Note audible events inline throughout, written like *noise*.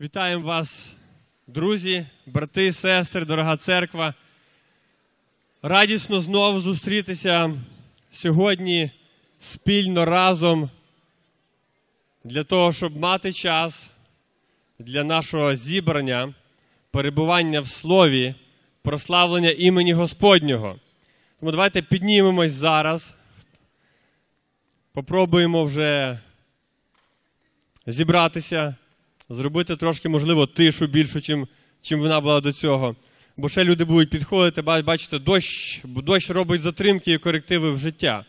Вітаємо вас, друзі, брати, сестри, дорога церква. Радісно знову зустрітися сьогодні спільно разом для того, щоб мати час для нашого зібрання, перебування в слові, прославлення імені Господнього. Тому давайте піднімемось зараз. Попробуємо вже зібратися, зробити трошки, можливо, тишу більшу, чим, чим вона була до цього. Бо ще люди будуть підходити, ба- бачите, дощ, дощ робить затримки і корективи в життя.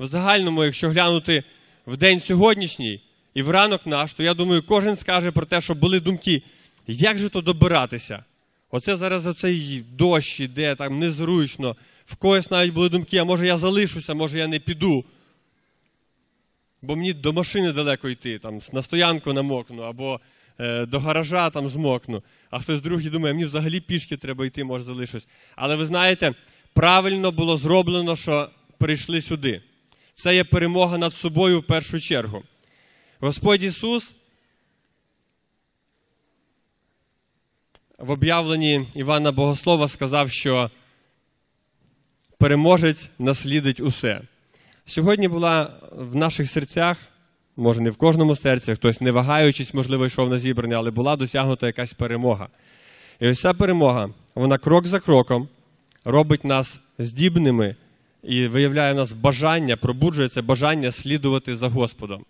В загальному, якщо глянути в день сьогоднішній і в ранок наш, то я думаю, кожен скаже про те, що були думки, як же то добиратися. Оце зараз оцей дощ іде, там незручно. В когось навіть були думки, а може я залишуся, може я не піду. Бо мені до машини далеко йти, там, на стоянку намокну, або е, до гаража там змокну. А хтось другий думає, мені взагалі пішки треба йти, може залишусь. Але ви знаєте, правильно було зроблено, що прийшли сюди. Це є перемога над собою в першу чергу. Господь Ісус в об'явленні Івана Богослова сказав, що переможець наслідить усе. Сьогодні була в наших серцях, може не в кожному серці, хтось не вагаючись, можливо, йшов на зібрання, але була досягнута якась перемога. І ось ця перемога, вона крок за кроком робить нас здібними і виявляє в нас бажання, пробуджує це бажання слідувати за Господом,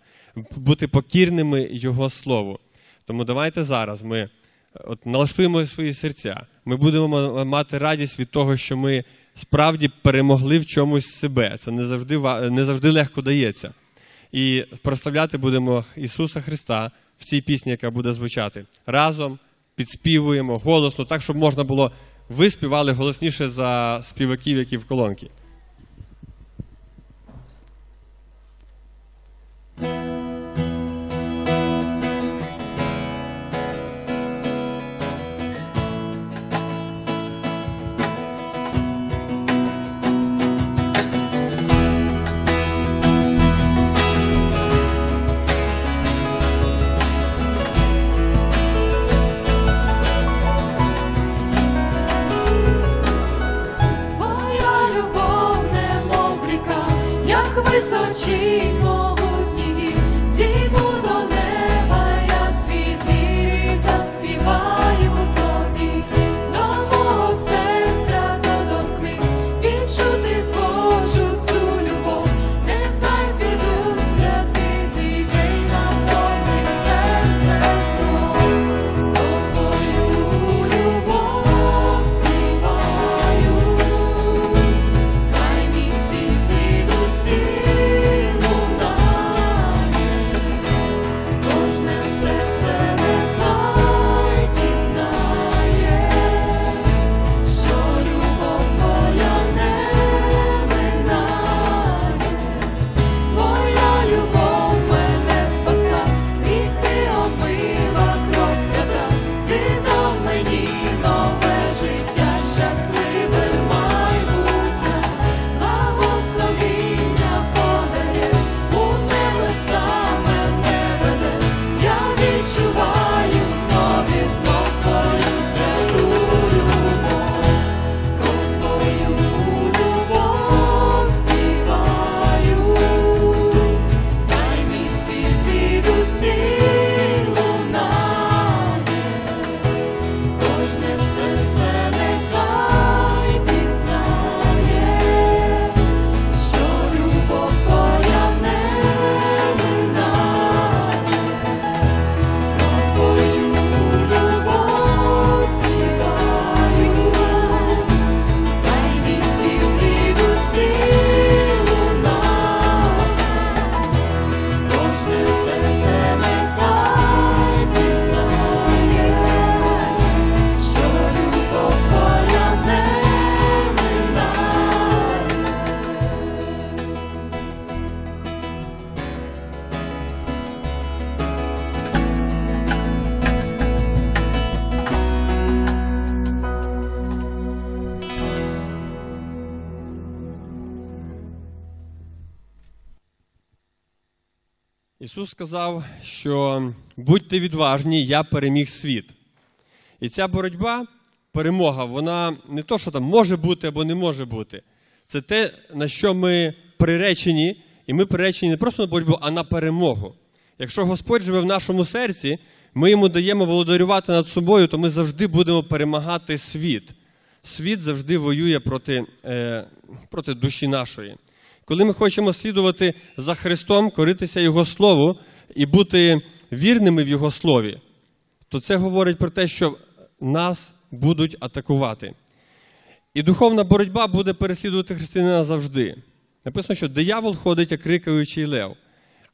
бути покірними Його Слову. Тому давайте зараз ми от, налаштуємо свої серця. Ми будемо мати радість від того, що ми справді перемогли в чомусь себе. Це не завжди, не завжди легко дається. І прославляти будемо Ісуса Христа в цій пісні, яка буде звучати. Разом підспівуємо голосно, так, щоб можна було ви співали голосніше за співаків, які в колонці. Сказав, що будьте відважні, я переміг світ. І ця боротьба, перемога, вона не то, що там може бути або не може бути. Це те, на що ми приречені, і ми приречені не просто на боротьбу, а на перемогу. Якщо Господь живе в нашому серці, ми йому даємо володарювати над собою, то ми завжди будемо перемагати світ. Світ завжди воює проти, е, проти душі нашої. Коли ми хочемо слідувати за Христом, коритися Його Слову і бути вірними в Його Слові, то це говорить про те, що нас будуть атакувати. І духовна боротьба буде переслідувати християнина завжди. Написано, що диявол ходить, як крикаючий лев.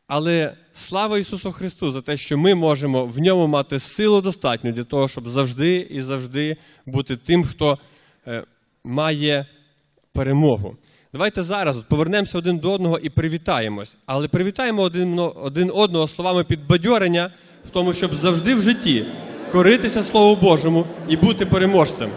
Але слава Ісусу Христу за те, що ми можемо в ньому мати силу достатню для того, щоб завжди і завжди бути тим, хто е, має перемогу. Давайте зараз повернемося один до одного і привітаємось. Але привітаємо один, один одного словами підбадьорення в тому, щоб завжди в житті коритися Слову Божому і бути переможцем.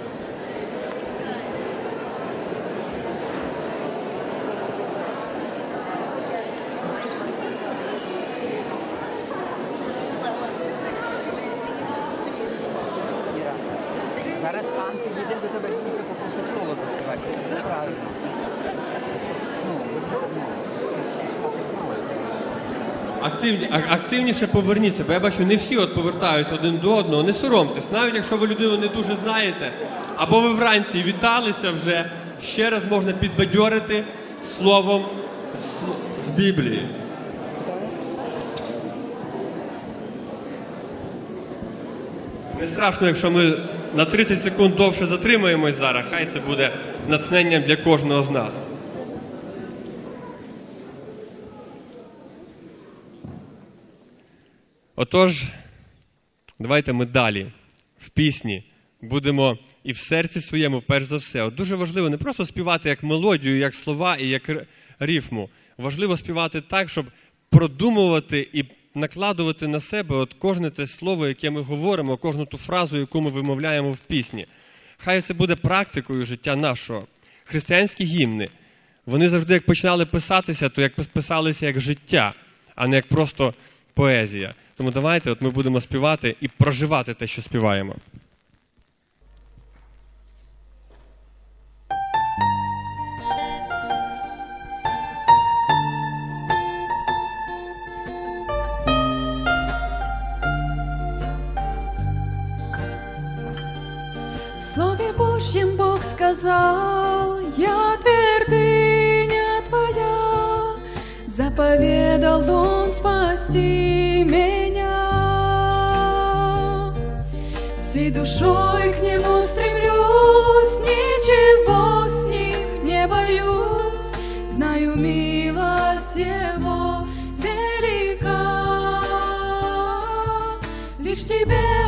Іра, зараз Анки їде до тебе і це попросить соло заспівати. Це неправильно. Ну, ви- ну, ти ж так знала. Активні, а- активніше поверніться, бо я бачу, не всі от повертаються один до одного. Не соромтесь, навіть якщо ви людину не дуже знаєте, або ви вранці віталися вже, ще раз можна підбадьорити словом з, Біблії. Не страшно, якщо ми на 30 секунд довше затримаємось зараз, хай це буде натхненням для кожного з нас. Отож, давайте ми далі в пісні будемо і в серці своєму, перш за все. От дуже важливо не просто співати як мелодію, як слова і як рифму. Важливо співати так, щоб продумувати і накладувати на себе от кожне те слово, яке ми говоримо, кожну ту фразу, яку ми вимовляємо в пісні. Хай це буде практикою життя нашого. Християнські гімни, вони завжди, як починали писатися, то як писалися як життя, а не як просто поезія. Тому давайте от ми будемо співати і проживати те, що співаємо. Слове Божьем Бог сказал, я твердыня твоя, заповедал Он спасти Всей душой к Нему стремлюсь, ничего с Ним не боюсь, знаю милость Его велика. Лишь Тебе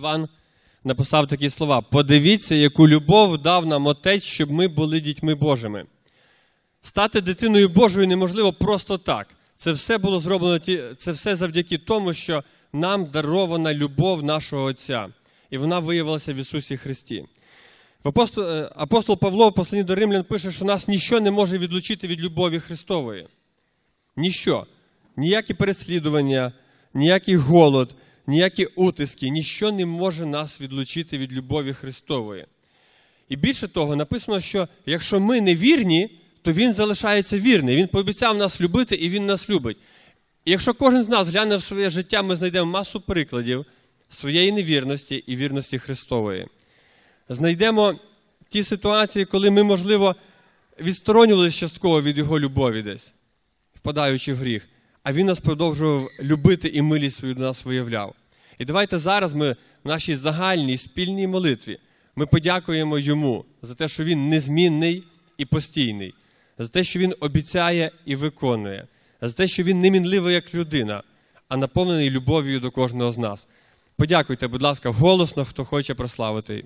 Іван написав такі слова: Подивіться, яку любов дав нам Отець, щоб ми були дітьми Божими. Стати дитиною Божою неможливо просто так. Це все було зроблено це все завдяки тому, що нам дарована любов нашого Отця. І вона виявилася в Ісусі Христі. Апостол, е, апостол Павло в посланні до Римлян пише, що нас ніщо не може відлучити від любові Христової. Ніщо. Ніякі переслідування, ніякий голод, ніякі утиски, ніщо не може нас відлучити від любові Христової. І більше того, написано, що якщо ми не вірні, то Він залишається вірний. Він пообіцяв нас любити і Він нас любить. І якщо кожен з нас гляне в своє життя, ми знайдемо масу прикладів своєї невірності і вірності Христової. Знайдемо ті ситуації, коли ми, можливо, відсторонювалися частково від Його любові десь, впадаючи в гріх, а Він нас продовжував любити і милість свою до нас виявляв. І давайте зараз ми в нашій загальній спільній молитві ми подякуємо йому за те, що він незмінний і постійний, за те, що він обіцяє і виконує, за те, що він немінливий як людина, а наповнений любов'ю до кожного з нас. Подякуйте, будь ласка, голосно, хто хоче прославити.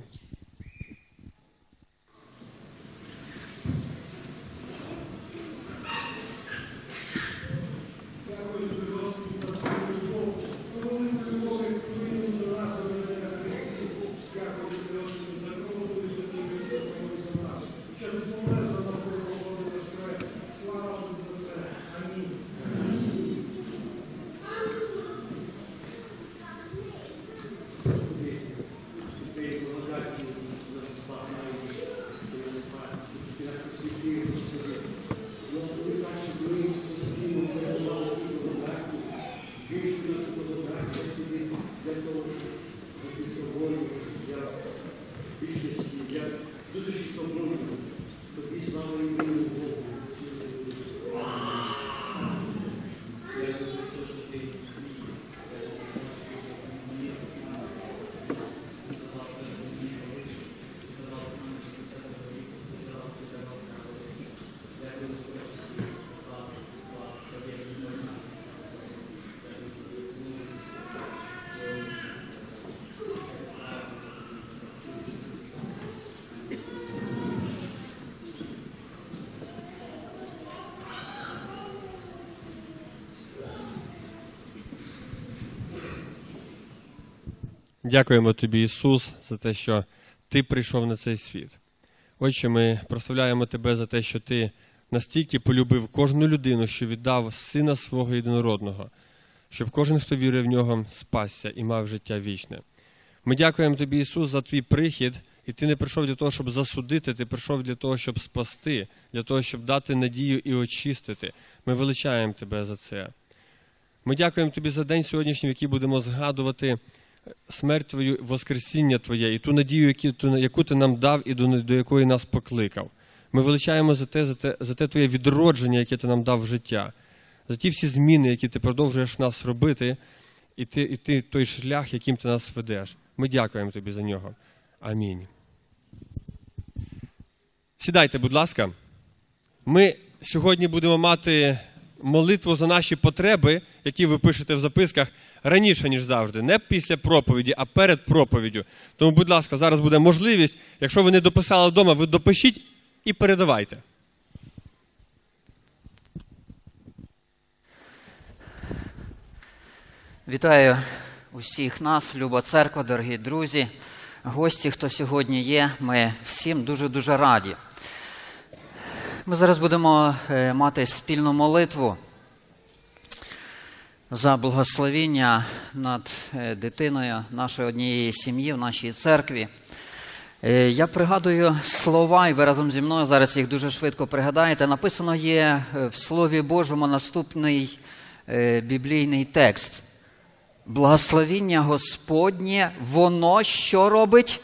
Дякуємо тобі, Ісус, за те, що Ти прийшов на цей світ. Отче, ми прославляємо Тебе за те, що Ти настільки полюбив кожну людину, що віддав Сина свого єдинородного, щоб кожен, хто вірив в нього, спасся і мав життя вічне. Ми дякуємо тобі, Ісус, за твій прихід, і ти не прийшов для того, щоб засудити, ти прийшов для того, щоб спасти, для того, щоб дати надію і очистити. Ми величаємо тебе за це. Ми дякуємо тобі за день сьогоднішній, в який будемо згадувати смерть Твою, Воскресіння Твоє і ту надію, яку ти, нам дав і до, якої нас покликав. Ми величаємо за те, за те, за те Твоє відродження, яке ти нам дав в життя, за ті всі зміни, які ти продовжуєш нас робити, і ти, і ти той шлях, яким ти нас ведеш. Ми дякуємо тобі за нього. Амінь. Сідайте, будь ласка. Ми сьогодні будемо мати молитву за наші потреби, які ви пишете в записках, раніше, ніж завжди. Не після проповіді, а перед проповіддю. Тому, будь ласка, зараз буде можливість. Якщо ви не дописали вдома, ви допишіть і передавайте. Вітаю усіх нас, Люба Церква, дорогі друзі, гості, хто сьогодні є. Ми всім дуже-дуже раді. Ми зараз будемо е, мати спільну молитву за благословіння над е, дитиною нашої однієї сім'ї в нашій церкві. Е, Я пригадую слова, і ви разом зі мною зараз їх дуже швидко пригадаєте. Написано є е, в Слові Божому наступний біблійний текст. Благословіння Господнє, воно що робить?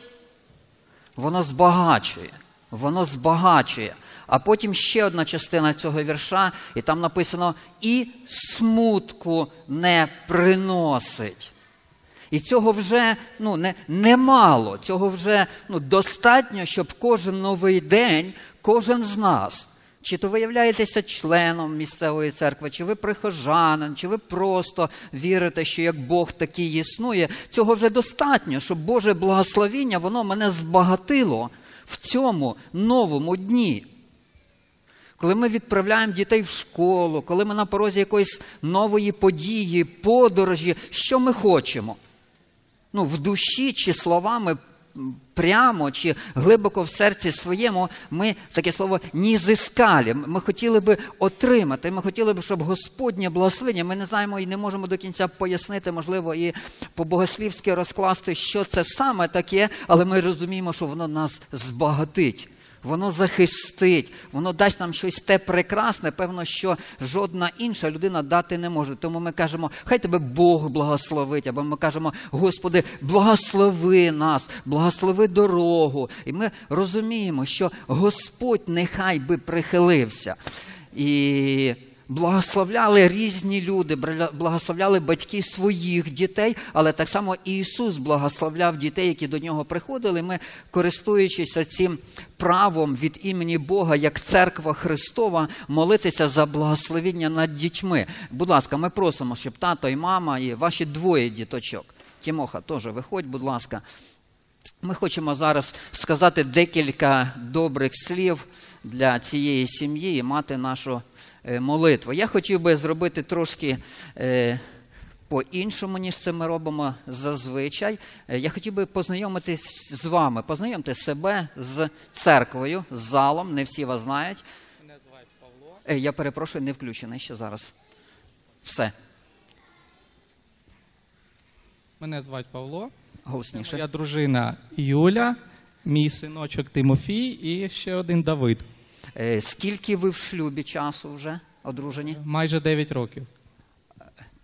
Воно збагачує. Воно збагачує. А потім ще одна частина цього вірша, і там написано: і смутку не приносить. І цього вже ну, не, немало, цього вже ну, достатньо, щоб кожен новий день, кожен з нас, чи то ви являєтеся членом місцевої церкви, чи ви прихожанин, чи ви просто вірите, що як Бог такий існує, цього вже достатньо, щоб Боже благословіння, воно мене збагатило в цьому новому дні. Коли ми відправляємо дітей в школу, коли ми на порозі якоїсь нової події, подорожі, що ми хочемо? Ну, в душі чи словами прямо чи глибоко в серці своєму ми таке слово «ні зискалі». Ми хотіли би отримати, ми хотіли б, щоб Господнє благословення, ми не знаємо і не можемо до кінця пояснити, можливо, і по-богослівськи розкласти, що це саме таке, але ми розуміємо, що воно нас збагатить. Воно захистить, воно дасть нам щось те прекрасне, певно, що жодна інша людина дати не може. Тому ми кажемо, хай тебе Бог благословить, або ми кажемо, Господи, благослови нас, благослови дорогу. І ми розуміємо, що Господь нехай би прихилився. І благословляли різні люди, благословляли батьки своїх дітей, але так само Ісус благословляв дітей, які до нього приходили. Ми, користуючись цим правом від імені Бога, як церква Христова, молитися за благословіння над дітьми. Будь ласка, ми просимо, щоб тато і мама, і ваші двоє діточок. Тімоха, теж виходь, будь ласка. Ми хочемо зараз сказати декілька добрих слів для цієї сім'ї і мати нашу е, молитву. Я хотів би зробити трошки е, по-іншому, ніж це ми робимо зазвичай. Е, Я хотів би познайомитись з вами, познайомити себе з церквою, з залом. Не всі вас знають. Мене звати Павло. Я перепрошую, не включений ще зараз. Все, Мене звати Павло. голосніше. Моя дружина Юля, мій синочок Тимофій і ще один Давид. Е, Скільки ви в шлюбі часу вже одружені? Майже 9 років.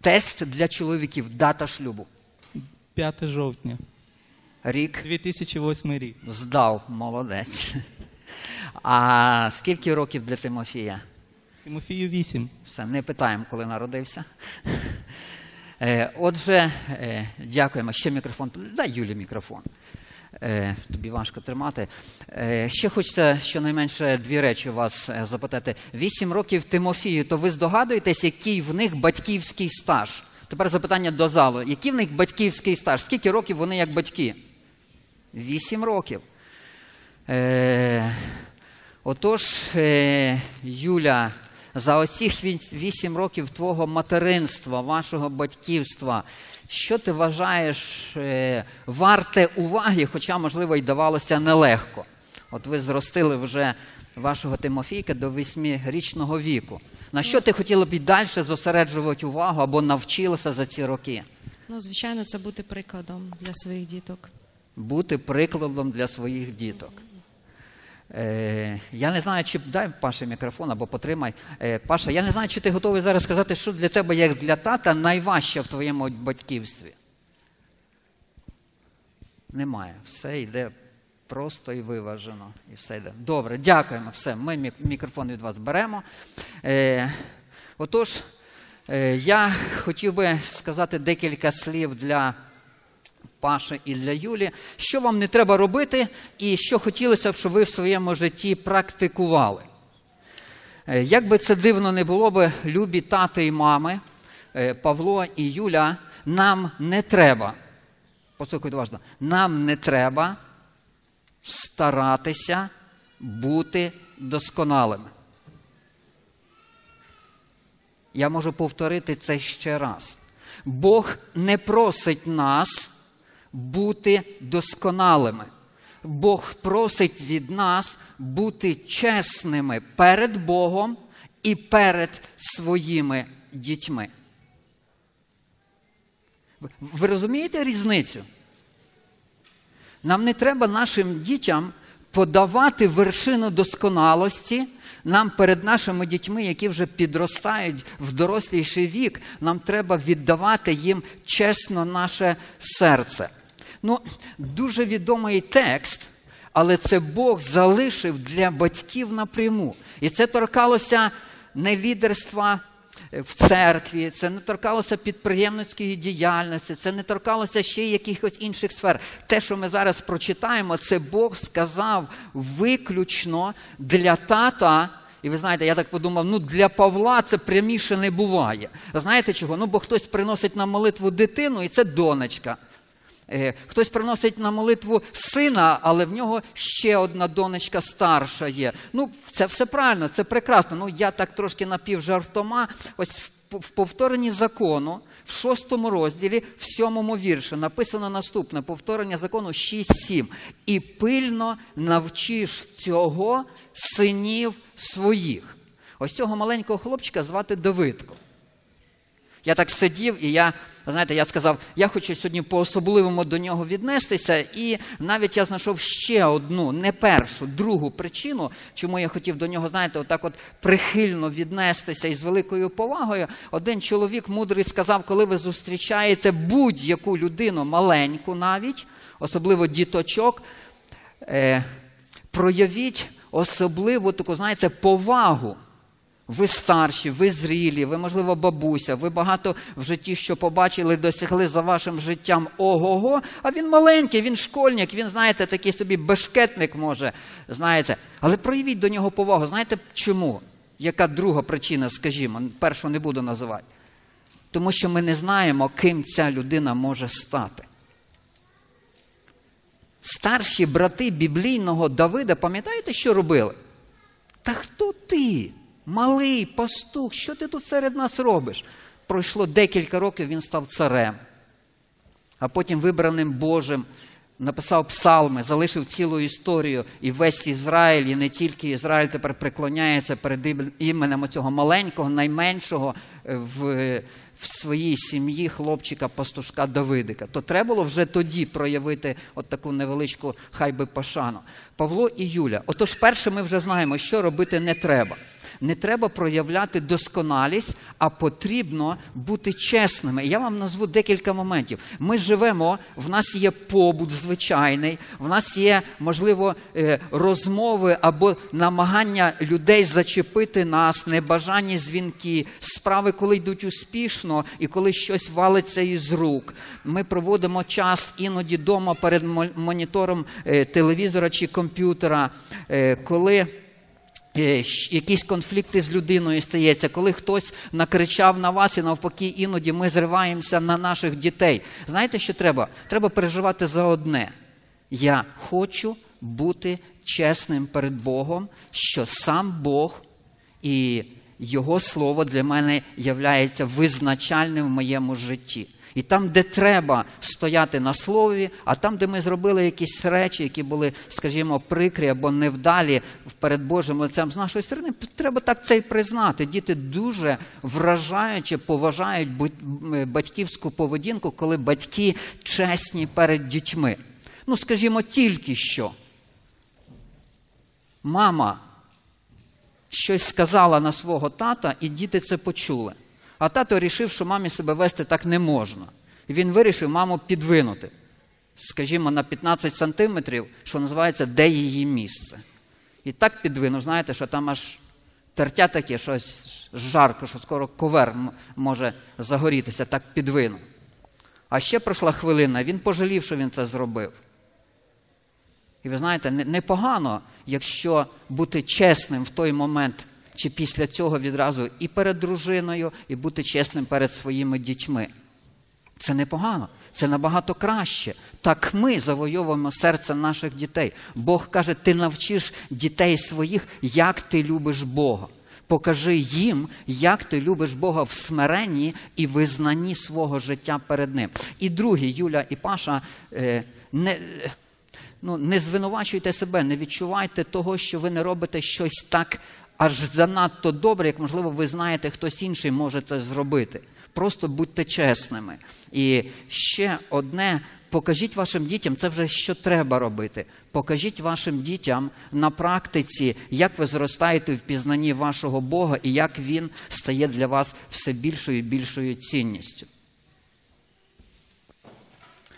Тест для чоловіків, дата шлюбу. 5 жовтня, Рік 2008 рік. здав, молодець. А скільки років для Тимофія? Тимофію 8. Все, не питаємо, коли народився. Е, Отже, е, дякуємо. Ще мікрофон. Дай Юлі мікрофон. Е, Тобі важко тримати. Е, Ще хочеться щонайменше дві речі вас е, запитати. Вісім років Тимофію, то ви здогадуєтесь, який в них батьківський стаж? Тепер запитання до залу. Який в них батьківський стаж? Скільки років вони як батьки? Вісім років. Отож, Юля, за оцих вісім років твого материнства, вашого батьківства, що ти вважаєш е, варте уваги, хоча, можливо, й давалося нелегко? От ви зростили вже вашого Тимофійка до восьмирічного віку. На що ти хотіла б і далі зосереджувати увагу або навчилася за ці роки? Ну, звичайно, це бути прикладом для своїх діток. бути прикладом для своїх діток. Е, я не знаю, чи дай Паші мікрофон або потримай. Е, Паша, я не знаю, чи ти готовий зараз сказати, що для тебе, як для тата, найважче в твоєму батьківстві. Немає. Все йде просто і виважено. І все йде. Добре, дякуємо. Все, ми мікрофон від вас беремо. Е, отож, я хотів би сказати декілька слів для. Паші і для Юлі, що вам не треба робити, і що хотілося б, щоб ви в своєму житті практикували. Е, Як би це дивно не було би, любі тати і мами, е, Павло і Юля, нам не треба. Послухайте уважно, нам не треба старатися бути досконалими. Я можу повторити це ще раз. Бог не просить нас бути досконалими. Бог просить від нас бути чесними перед Богом і перед своїми дітьми. Ви- розумієте різницю? Нам не треба нашим дітям подавати вершину досконалості. Нам перед нашими дітьми, які вже підростають в доросліший вік, нам треба віддавати їм чесно наше серце. Ну, дуже відомий текст, але це Бог залишив для батьків напряму. І це торкалося не лідерства в церкві, це не торкалося підприємницької діяльності, це не торкалося ще якихось інших сфер. Те, що ми зараз прочитаємо, це Бог сказав виключно для тата. І ви знаєте, я так подумав, ну для Павла це пряміше не буває. Знаєте чого? Ну, бо хтось приносить на молитву дитину, і це донечка. Е, Хтось приносить на молитву сина, але в нього ще одна донечка старша є. Ну, це все правильно, це прекрасно. Ну, я так трошки напівжартома. Ось в повторенні закону, в шостому розділі, в сьомому вірші, написано наступне: повторення закону 6-7. І пильно навчиш цього синів своїх. Ось цього маленького хлопчика звати Давидко. Я так сидів, і я, знаєте, я сказав, я хочу сьогодні по-особливому до нього віднестися. І навіть я знайшов ще одну, не першу, другу причину, чому я хотів до нього, знаєте, отак от прихильно віднестися і з великою повагою. Один чоловік мудрий сказав, коли ви зустрічаєте будь-яку людину, маленьку навіть, особливо діточок, е, проявіть особливу таку, знаєте, повагу. Ви старші, ви зрілі, ви, можливо, бабуся, ви багато в житті, що побачили, досягли за вашим життям ого-го, а він маленький, він школьник, він, знаєте, такий собі бешкетник може, знаєте. Але проявіть до нього повагу. Знаєте чому? Яка друга причина, скажімо, першу не буду називати. Тому що ми не знаємо, ким ця людина може стати. Старші брати біблійного Давида, пам'ятаєте, що робили? Та хто ти? Малий пастух, що ти тут серед нас робиш? Пройшло декілька років, він став царем, а потім вибраним Божим, написав псалми, залишив цілу історію, і весь Ізраїль, і не тільки Ізраїль тепер преклоняється перед іменем цього маленького, найменшого в, в своїй сім'ї хлопчика пастушка Давидика. То треба було вже тоді проявити от таку невеличку хай би пашану. Павло і Юля. Отож, перше, ми вже знаємо, що робити не треба не треба проявляти досконалість, а потрібно бути чесними. Я вам назву декілька моментів. Ми живемо, в нас є побут звичайний, в нас є, можливо, е, розмови або намагання людей зачепити нас, небажані дзвінки, справи, коли йдуть успішно і коли щось валиться із рук. Ми проводимо час іноді вдома перед монітором е, телевізора чи комп'ютера, е, коли. Е, якісь конфлікти з людиною стається, коли хтось накричав на вас, і навпаки, іноді ми зриваємося на наших дітей. Знаєте, що треба? Треба переживати за одне. Я хочу бути чесним перед Богом, що сам Бог і Його слово для мене являється визначальним в моєму житті. І там, де треба стояти на слові, а там, де ми зробили якісь речі, які були, скажімо, прикрі або невдалі перед Божим лицем з нашої сторони, треба так це й признати. Діти дуже вражаючи, поважають батьківську поведінку, коли батьки чесні перед дітьми. Ну, скажімо, тільки що. Мама щось сказала на свого тата, і діти це почули. А тато вирішив, що мамі себе вести так не можна. І він вирішив маму підвинути, скажімо, на 15 сантиметрів, що називається, де її місце. І так підвинув, знаєте, що там аж тертя таке, щось жарко, що скоро ковер може загорітися, так підвинув. А ще пройшла хвилина, він пожалів, що він це зробив. І ви знаєте, непогано, якщо бути чесним в той момент чи після цього відразу і перед дружиною, і бути чесним перед своїми дітьми. Це непогано, це набагато краще. Так ми завойовуємо серце наших дітей. Бог каже: ти навчиш дітей своїх, як ти любиш Бога. Покажи їм, як ти любиш Бога в смиренні і визнанні свого життя перед Ним. І другі, Юля і Паша, е, не ну, не звинувачуйте себе, не відчувайте того, що ви не робите щось так аж занадто добре, як можливо, ви знаєте, хтось інший може це зробити. Просто будьте чесними. І ще одне Покажіть вашим дітям, це вже що треба робити. Покажіть вашим дітям на практиці, як ви зростаєте в пізнанні вашого Бога і як він стає для вас все більшою і більшою цінністю.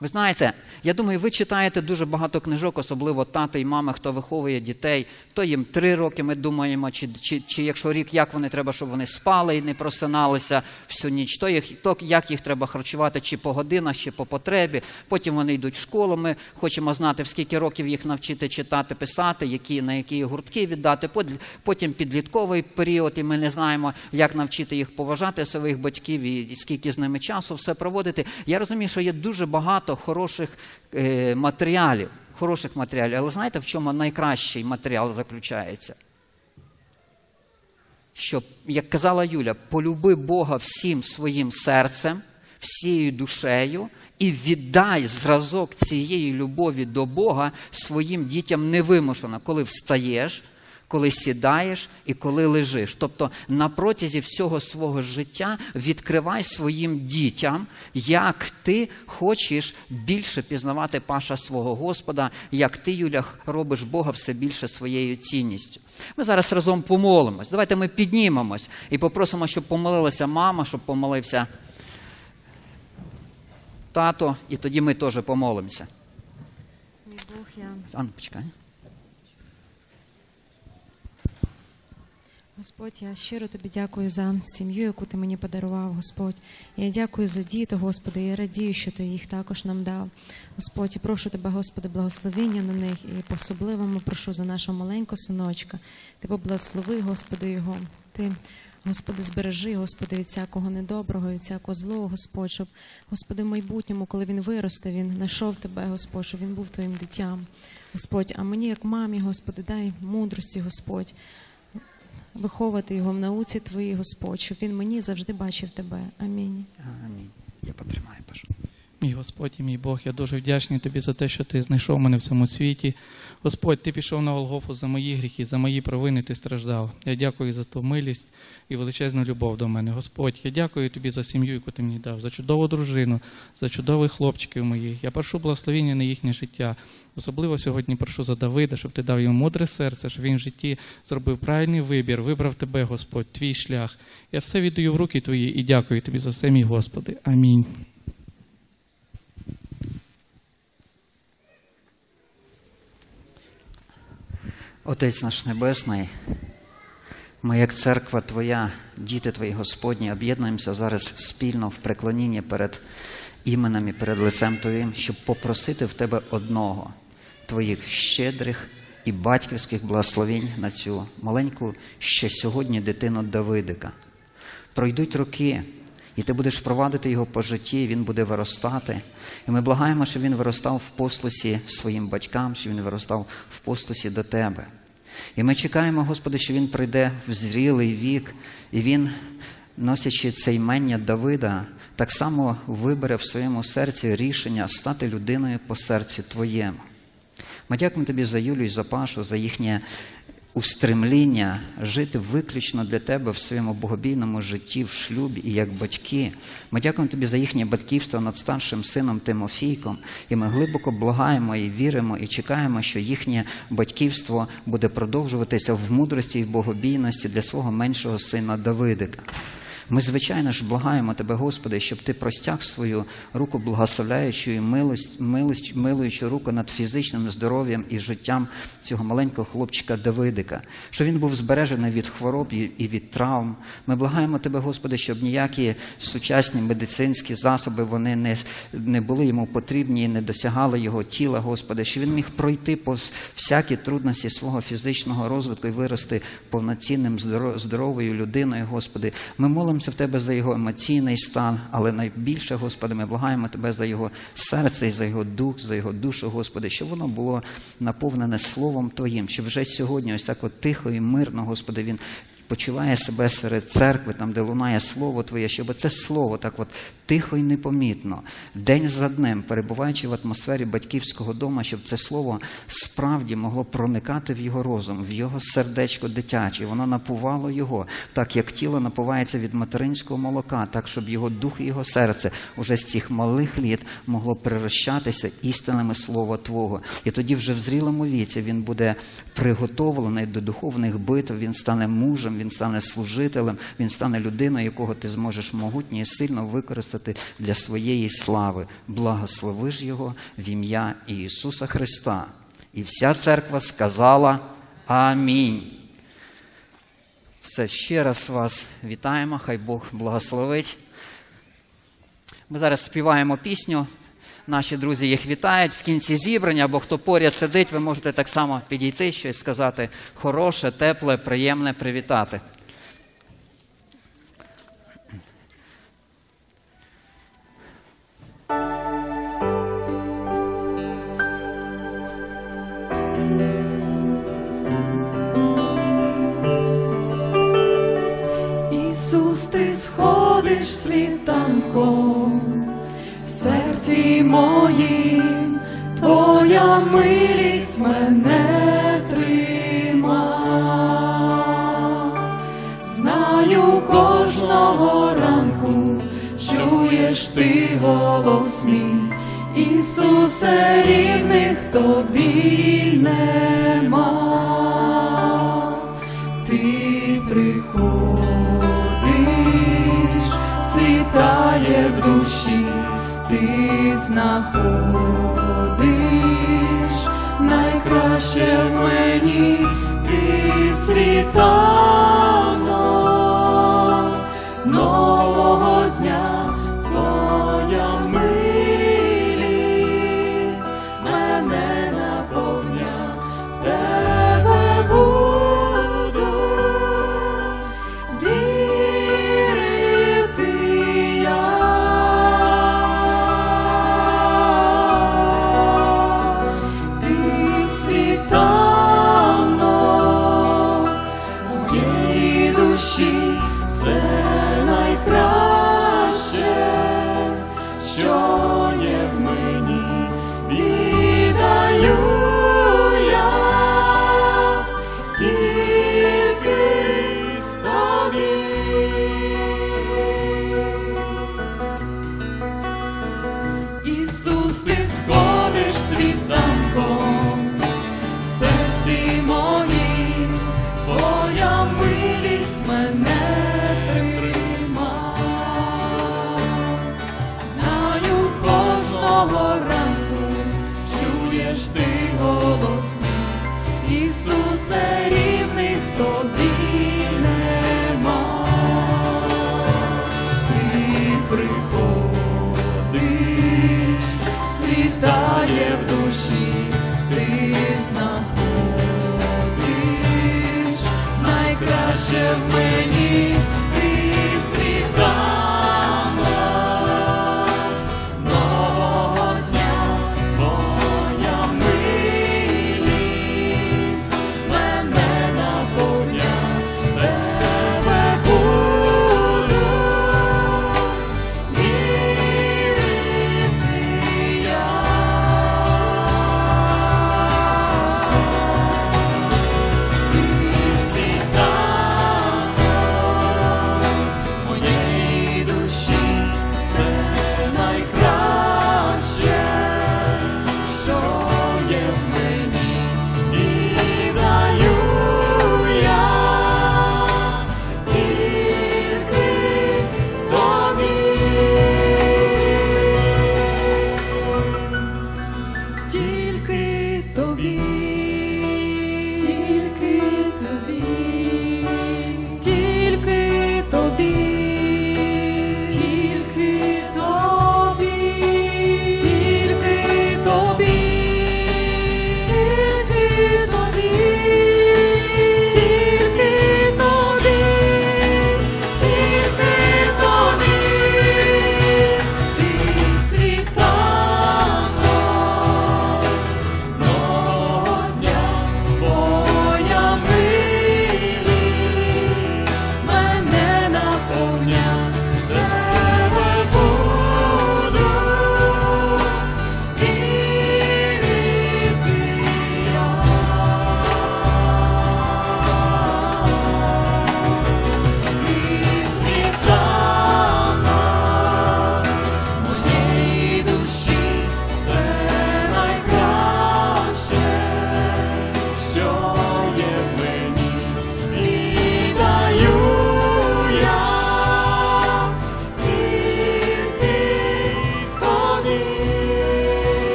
Ви знаєте, я думаю, ви читаєте дуже багато книжок, особливо тати і мами, хто виховує дітей. То їм три роки ми думаємо, чи, чи, чи якщо рік, як вони треба, щоб вони спали і не просиналися всю ніч, то, їх, то як їх треба харчувати, чи по годинах, чи по потребі. Потім вони йдуть в школу. Ми хочемо знати, в скільки років їх навчити читати, писати, які, на які гуртки віддати. Пот- Потім підлітковий період, і ми не знаємо, як навчити їх поважати своїх батьків і скільки з ними часу все проводити. Я розумію, що є дуже багато хороших е, матеріалів, хороших матеріалів. Але знаєте, в чому найкращий матеріал заключається? Що, як казала Юля, полюби Бога всім своїм серцем, всією душею і віддай зразок цієї любові до Бога своїм дітям невимушено, коли встаєш, коли сідаєш і коли лежиш. Тобто на протязі всього свого життя відкривай своїм дітям, як ти хочеш більше пізнавати Паша свого Господа, як ти, Юля, робиш Бога все більше своєю цінністю. Ми зараз разом помолимось. Давайте ми піднімемось і попросимо, щоб помолилася мама, щоб помолився тато, і тоді ми теж помолимося. Бог, я Анна, почекай. Господь, я щиро тобі дякую за сім'ю, яку ти мені подарував, Господь. Я дякую за діти, Господи. Я радію, що ти їх також нам дав. Господь, і прошу тебе, Господи, благословення на них. І по-особливому прошу за нашого маленького синочка. Ти поблагослови, Господи, його. Ти, Господи, збережи, Господи, від всякого недоброго, від всякого злого, Господь, щоб, Господи, в майбутньому, коли він виросте, він знайшов тебе, Господь, щоб він був твоїм дитям. Господь, а мені, як мамі, Господи, дай мудрості, Господь виховувати його в науці Твоїй, Господь, щоб він мені завжди бачив Тебе. Амінь. Амінь. Я потримаю, Паша. Мій Господь і мій Бог, я дуже вдячний тобі за те, що ти знайшов мене в цьому світі. Господь, ти пішов на Голгофу за мої гріхи, за мої провини ти страждав. Я дякую за ту милість і величезну любов до мене. Господь, я дякую тобі за сім'ю, яку ти мені дав, за чудову дружину, за чудових хлопчиків моїх. Я прошу благословення на їхнє життя. Особливо сьогодні прошу за Давида, щоб ти дав йому мудре серце, щоб він в житті зробив правильний вибір, вибрав тебе, Господь, твій шлях. Я все віддаю в руки твої і дякую тобі за все, мій Господи. Амінь. Отець наш Небесний, ми, як церква Твоя, діти Твої Господні, об'єднуємося зараз спільно в преклонінні перед іменем і перед лицем Твоїм, щоб попросити в Тебе одного, Твоїх щедрих і батьківських благословень на цю маленьку ще сьогодні дитину Давидика. Пройдуть роки, і ти будеш провадити його по житті, він буде виростати. І ми благаємо, щоб він виростав в послусі своїм батькам, щоб він виростав в послусі до тебе. І ми чекаємо, Господи, що він прийде в зрілий вік, і він, носячи це імення Давида, так само вибере в своєму серці рішення стати людиною по серці Твоєму. Ми дякуємо тобі за Юлю і за Пашу, за їхнє устремління жити виключно для тебе в своєму богобійному житті, в шлюбі і як батьки. Ми дякуємо тобі за їхнє батьківство над старшим сином Тимофійком. І ми глибоко благаємо і віримо, і чекаємо, що їхнє батьківство буде продовжуватися в мудрості і в богобійності для свого меншого сина Давидика. Ми, звичайно ж, благаємо Тебе, Господи, щоб Ти простяг свою руку благословляючу і милость, милость, милуючу руку над фізичним здоров'ям і життям цього маленького хлопчика Давидика, щоб він був збережений від хвороб і від травм. Ми благаємо Тебе, Господи, щоб ніякі сучасні медицинські засоби вони не, не були йому потрібні і не досягали його тіла, Господи, щоб він міг пройти повз всякі трудності свого фізичного розвитку і вирости повноцінним здоро- здоровою людиною, Господи. Ми молимося в Тебе за його емоційний стан, але найбільше, Господи, ми благаємо Тебе за його серце і за його дух, за його душу, Господи, щоб воно було наповнене Словом Твоїм, щоб вже сьогодні, ось так от тихо і мирно, Господи, він почуває себе серед церкви, там, де лунає слово Твоє, щоб це слово так от тихо і непомітно, день за днем, перебуваючи в атмосфері батьківського дому, щоб це слово справді могло проникати в його розум, в його сердечко дитяче. Воно напувало його, так як тіло напувається від материнського молока, так щоб його дух і його серце уже з цих малих літ могло прирощатися істинами слова Твого. І тоді вже в зрілому віці він буде приготовлений до духовних битв, він стане мужем, він стане служителем, він стане людиною, якого ти зможеш могутньо і сильно використати для своєї слави. Благослови ж його в ім'я Ісуса Христа. І вся церква сказала Амінь. Все, ще раз вас вітаємо, хай Бог благословить. Ми зараз співаємо пісню. Наші друзі їх вітають в кінці зібрання, або хто поряд сидить, ви можете так само підійти, щось сказати хороше, тепле, приємне, привітати. Ісус, ти сходиш світанком серці моїм, Твоя милість мене трима. Знаю кожного ранку, чуєш ти голос мій, Ісусе, рівних тобі нема. Ти приходиш, світає в душі, ти знаходиш. Найкраще в мені, ти світанок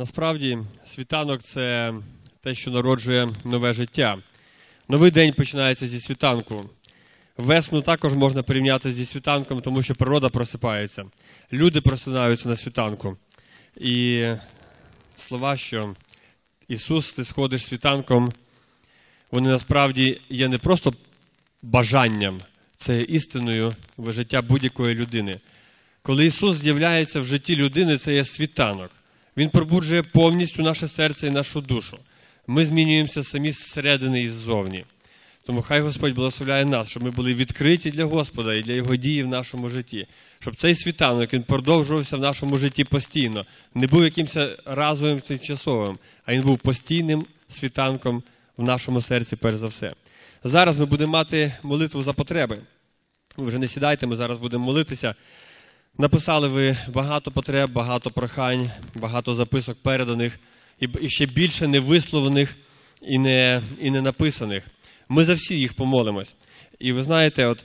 насправді світанок це те, що народжує нове життя. Новий день починається зі світанку. Весну також можна порівняти зі світанком, тому що природа просипається. Люди просинаються на світанку. І слова, що Ісус, ти сходиш світанком, вони насправді є не просто бажанням, це є істиною в життя будь-якої людини. Коли Ісус з'являється в житті людини, це є світанок. Він пробуджує повністю наше серце і нашу душу. Ми змінюємося самі зсередини і ззовні. Тому хай Господь благословляє нас, щоб ми були відкриті для Господа і для Його дії в нашому житті. Щоб цей світанок він продовжувався в нашому житті постійно, не був якимось разовим тимчасовим, а він був постійним світанком в нашому серці, перш за все. Зараз ми будемо мати молитву за потреби. Ви вже не сідайте, ми зараз будемо молитися. Написали ви багато потреб, багато прохань, багато записок переданих і ще більше невисловлених і не, і не написаних. Ми за всі їх помолимось. І ви знаєте, от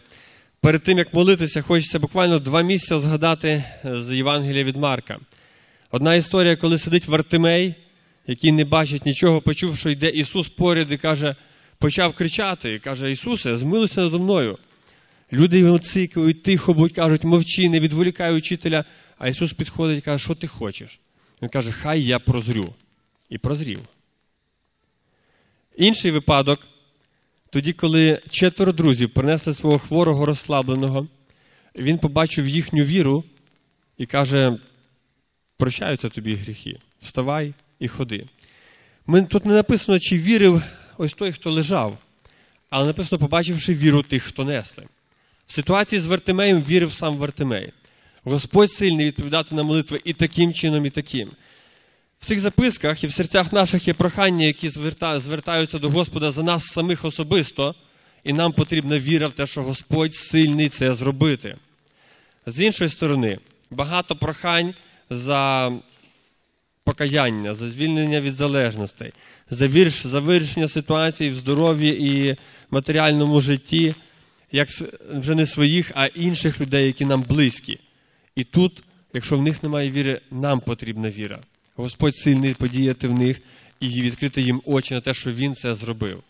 перед тим як молитися, хочеться буквально два місця згадати з Євангелія від Марка. Одна історія, коли сидить Вартимей, який не бачить нічого, почув, що йде Ісус поряд і каже, почав кричати каже: Ісусе, змилуйся надо мною. Люди його цикають, тихо будь кажуть, мовчи, не відволікай учителя. А Ісус підходить і каже, що ти хочеш? Він каже, хай я прозрю. І прозрів. Інший випадок, тоді, коли четверо друзів принесли свого хворого розслабленого, він побачив їхню віру і каже: прощаються тобі гріхи, вставай і ходи. Тут не написано, чи вірив ось той, хто лежав, але написано, побачивши віру тих, хто несли. В ситуації з Вартимеєм вірив сам Вартимей. Господь сильний відповідати на молитви і таким чином, і таким. В цих записках і в серцях наших є прохання, які звертаються до Господа за нас самих особисто, і нам потрібна віра в те, що Господь сильний це зробити. З іншої сторони, багато прохань за покаяння, за звільнення від залежностей, за вирішення ситуації в здоров'ї і матеріальному житті, як вже не своїх, а інших людей, які нам близькі. І тут, якщо в них немає віри, нам потрібна віра. Господь сильний подіяти в них і відкрити їм очі на те, що Він це зробив.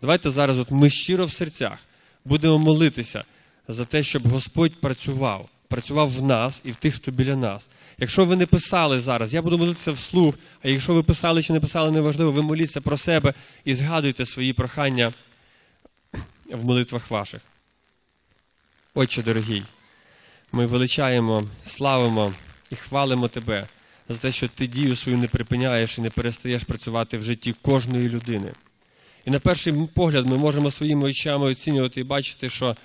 Давайте зараз, от ми щиро в серцях будемо молитися за те, щоб Господь працював, працював в нас і в тих, хто біля нас. Якщо ви не писали зараз, я буду молитися вслух, а якщо ви писали чи не писали, неважливо, ви моліться про себе і згадуйте свої прохання в молитвах ваших. Отче дорогий, ми величаємо, славимо і хвалимо Тебе за те, що ти дію свою не припиняєш і не перестаєш працювати в житті кожної людини. І на перший погляд ми можемо своїми очами оцінювати і бачити, що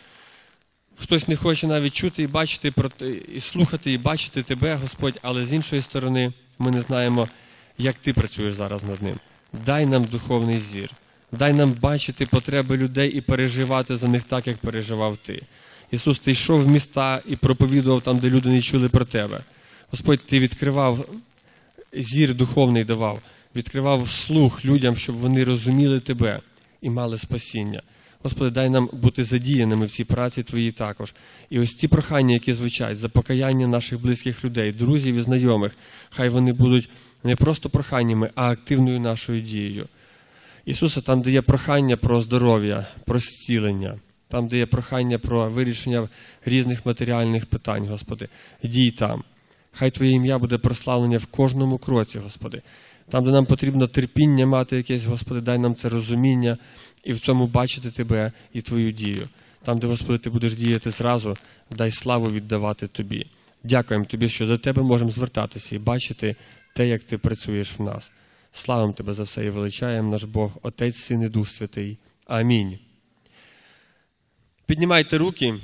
хтось не хоче навіть чути і бачити, і слухати, і бачити тебе, Господь, але з іншої сторони, ми не знаємо, як ти працюєш зараз над ним. Дай нам духовний зір, дай нам бачити потреби людей і переживати за них так, як переживав ти. Ісус, ти йшов в міста і проповідував там, де люди не чули про тебе. Господь, ти відкривав зір духовний давав, відкривав слух людям, щоб вони розуміли тебе і мали спасіння. Господи, дай нам бути задіяними в цій праці Твоїй також. І ось ці прохання, які звучать за покаяння наших близьких людей, друзів і знайомих, хай вони будуть не просто проханнями, а активною нашою дією. Ісусе, там, де є прохання про здоров'я, про зцілення, там, де є прохання про вирішення різних матеріальних питань, Господи, дій там. Хай Твоє ім'я буде прославлення в кожному кроці, Господи. Там, де нам потрібно терпіння мати якесь, Господи, дай нам це розуміння і в цьому бачити Тебе і Твою дію. Там, де, Господи, Ти будеш діяти зразу, дай славу віддавати Тобі. Дякуємо Тобі, що до Тебе можемо звертатися і бачити те, як Ти працюєш в нас. Славимо Тебе за все і величаємо наш Бог, Отець, Син і Дух Святий. Амінь. Піднімайте руки.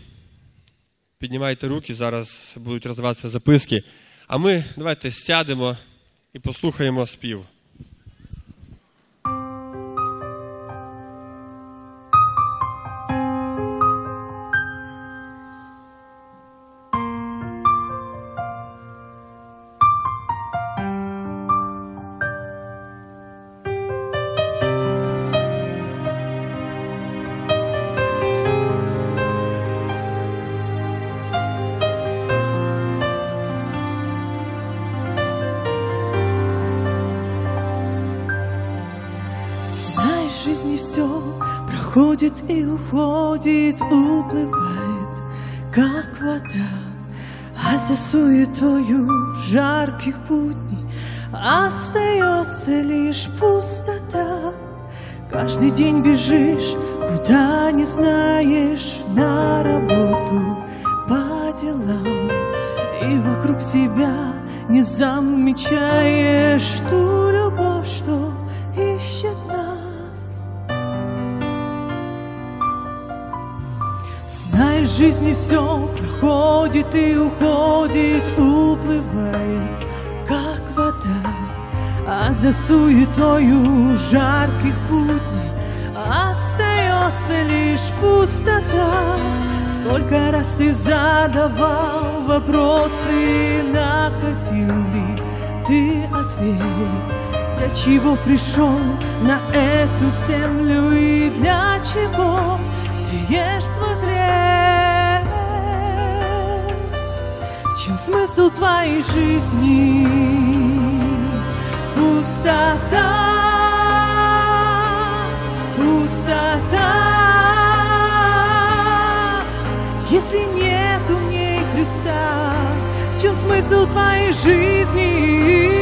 Піднімайте руки, зараз будуть роздаватися записки. А ми давайте сядемо і послухаємо спів. Суетою жарких будней Остается лишь пустота. Сколько раз ты задавал вопросы Находил ли ты ответ? Для чего пришел на эту землю И для чего ты ешь свой в чем смысл твоей жизни? Пустота, пустота. Если нету в ней Христа, в чем смысл твоей жизни?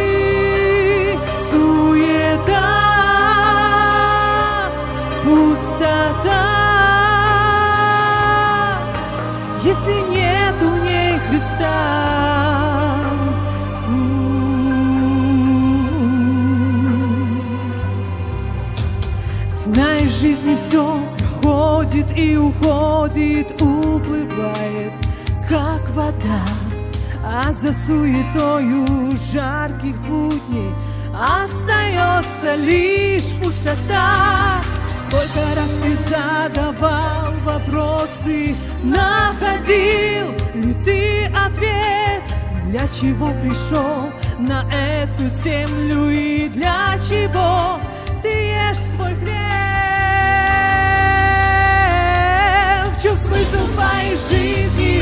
За суетою жарких будней остается лишь пустота. Сколько раз ты задавал вопросы, находил ли ты ответ? Для чего пришел на эту землю и для чего ты ешь свой хлеб? В чем смысл твоей жизни?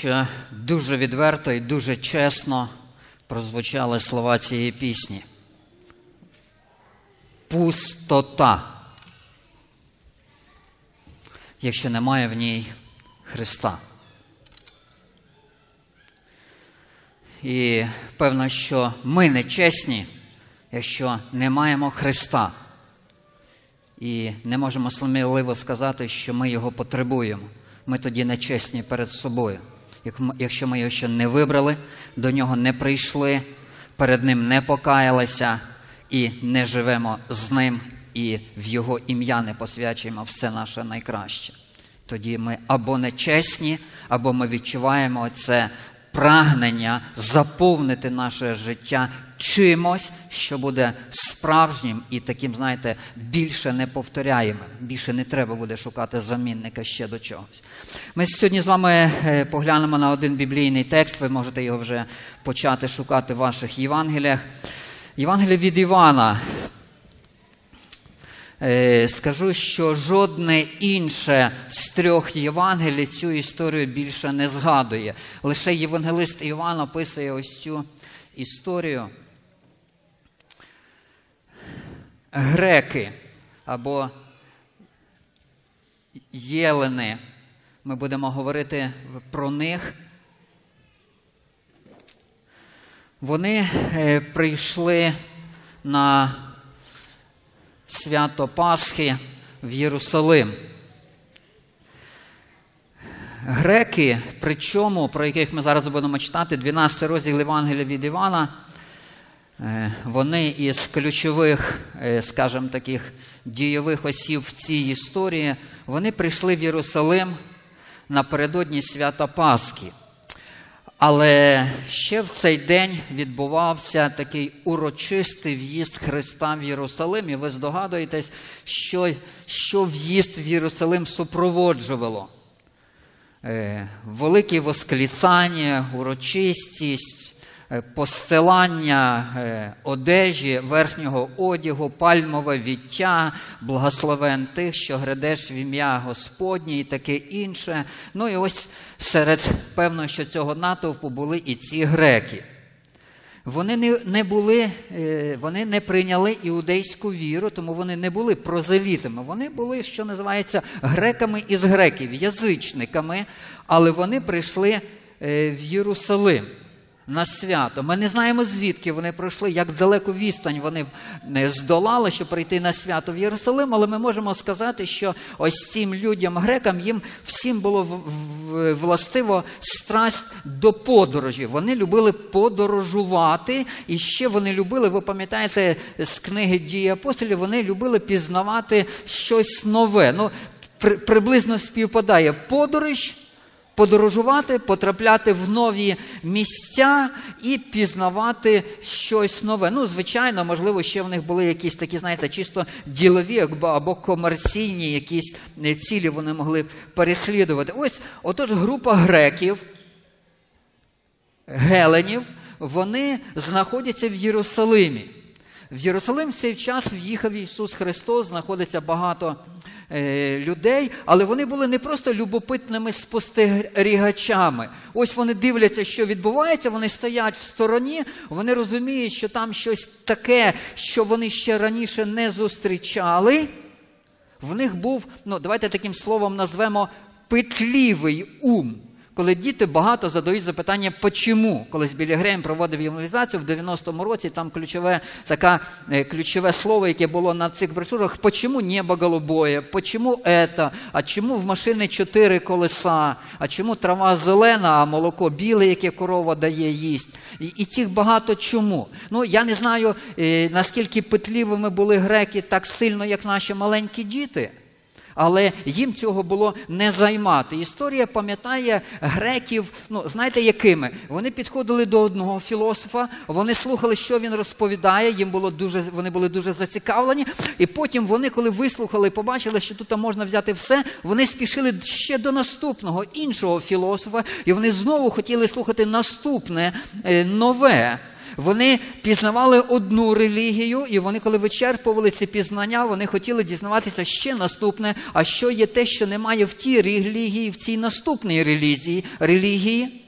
Що дуже відверто і дуже чесно прозвучали слова цієї пісні. Пустота, якщо немає в ній Христа. І певно, що ми не чесні, якщо не маємо Христа. І не можемо сміливо сказати, що ми його потребуємо. Ми тоді не чесні перед собою. Якщо ми його ще не вибрали, до нього не прийшли, перед ним не покаялися і не живемо з ним, і в його ім'я не посвячуємо все наше найкраще. Тоді ми або нечесні, або ми відчуваємо це прагнення заповнити наше життя чимось, що буде справжнім і таким, знаєте, більше не повторяємим. Більше не треба буде шукати замінника ще до чогось. Ми сьогодні з вами е, поглянемо на один біблійний текст. Ви можете його вже почати шукати в ваших Євангеліях. Євангелія від Івана. Е, Скажу, що жодне інше з трьох Євангелій цю історію більше не згадує. Лише євангелист Іван описує ось цю історію. Греки або єлени. Ми будемо говорити про них. Вони е, прийшли на свято Пасхи в Єрусалим. Греки, причому, про яких ми зараз будемо читати, 12 розділ Євангелія від Івана, вони із ключових, е, скажімо, таких дійових осіб в цій історії, вони прийшли в Єрусалим напередодні свята Пасхи. Але ще в цей день відбувався такий урочистий в'їзд Христа в Єрусалим, і ви здогадуєтесь, що, що в'їзд в Єрусалим супроводжувало. Е, великі восклицання, урочистість, е, постилання е, одежі, верхнього одягу, пальмове віття, благословен тих, що грядеш в ім'я Господнє і таке інше. Ну і ось серед певно, що цього натовпу були і ці греки. Вони не, не були, е, вони не прийняли іудейську віру, тому вони не були прозелітами. Вони були, що називається, греками із греків, язичниками, але вони прийшли е, в Єрусалим на свято. Ми не знаємо, звідки вони пройшли, як далеку відстань вони здолали, щоб прийти на свято в Єрусалим, але ми можемо сказати, що ось цим людям, грекам, їм всім було властиво страсть до подорожі. Вони любили подорожувати, і ще вони любили, ви пам'ятаєте з книги дії апостолів, вони любили пізнавати щось нове. Ну, при- приблизно співпадає подорож подорожувати, потрапляти в нові місця і пізнавати щось нове. Ну, звичайно, можливо, ще в них були якісь такі, знаєте, чисто ділові або- комерційні якісь е, цілі вони могли переслідувати. Ось, отож, група греків, геленів, вони знаходяться в Єрусалимі. В Єрусалим в цей час в'їхав Ісус Христос, знаходиться багато е, людей, але вони були не просто любопитними спостерігачами. Ось вони дивляться, що відбувається, вони стоять в стороні, вони розуміють, що там щось таке, що вони ще раніше не зустрічали. В них був, ну давайте таким словом назвемо петлівий ум. Коли діти багато задають запитання, почому? Колись Білі Грейм проводив євангелізацію в 90-му році, там ключове, така, е, ключове слово, яке було на цих брошурах, почому небо голубое, почому это, а чому в машини чотири колеса, а чому трава зелена, а молоко біле, яке корова дає їсть. І, і цих багато чому. Ну, я не знаю, е, наскільки петлівими були греки так сильно, як наші маленькі діти. Але їм цього було не займати. Історія пам'ятає греків, ну знаєте, якими? Вони підходили до одного філософа, вони слухали, що він розповідає. Їм було дуже, вони були дуже зацікавлені. І потім вони, коли вислухали побачили, що тут можна взяти все, вони спішили ще до наступного іншого філософа, і вони знову хотіли слухати наступне е, нове. Вони пізнавали одну релігію, і вони, коли вичерпували ці пізнання, вони хотіли дізнаватися ще наступне, а що є те, що немає в тій релігії, в цій наступній релігії. релігії.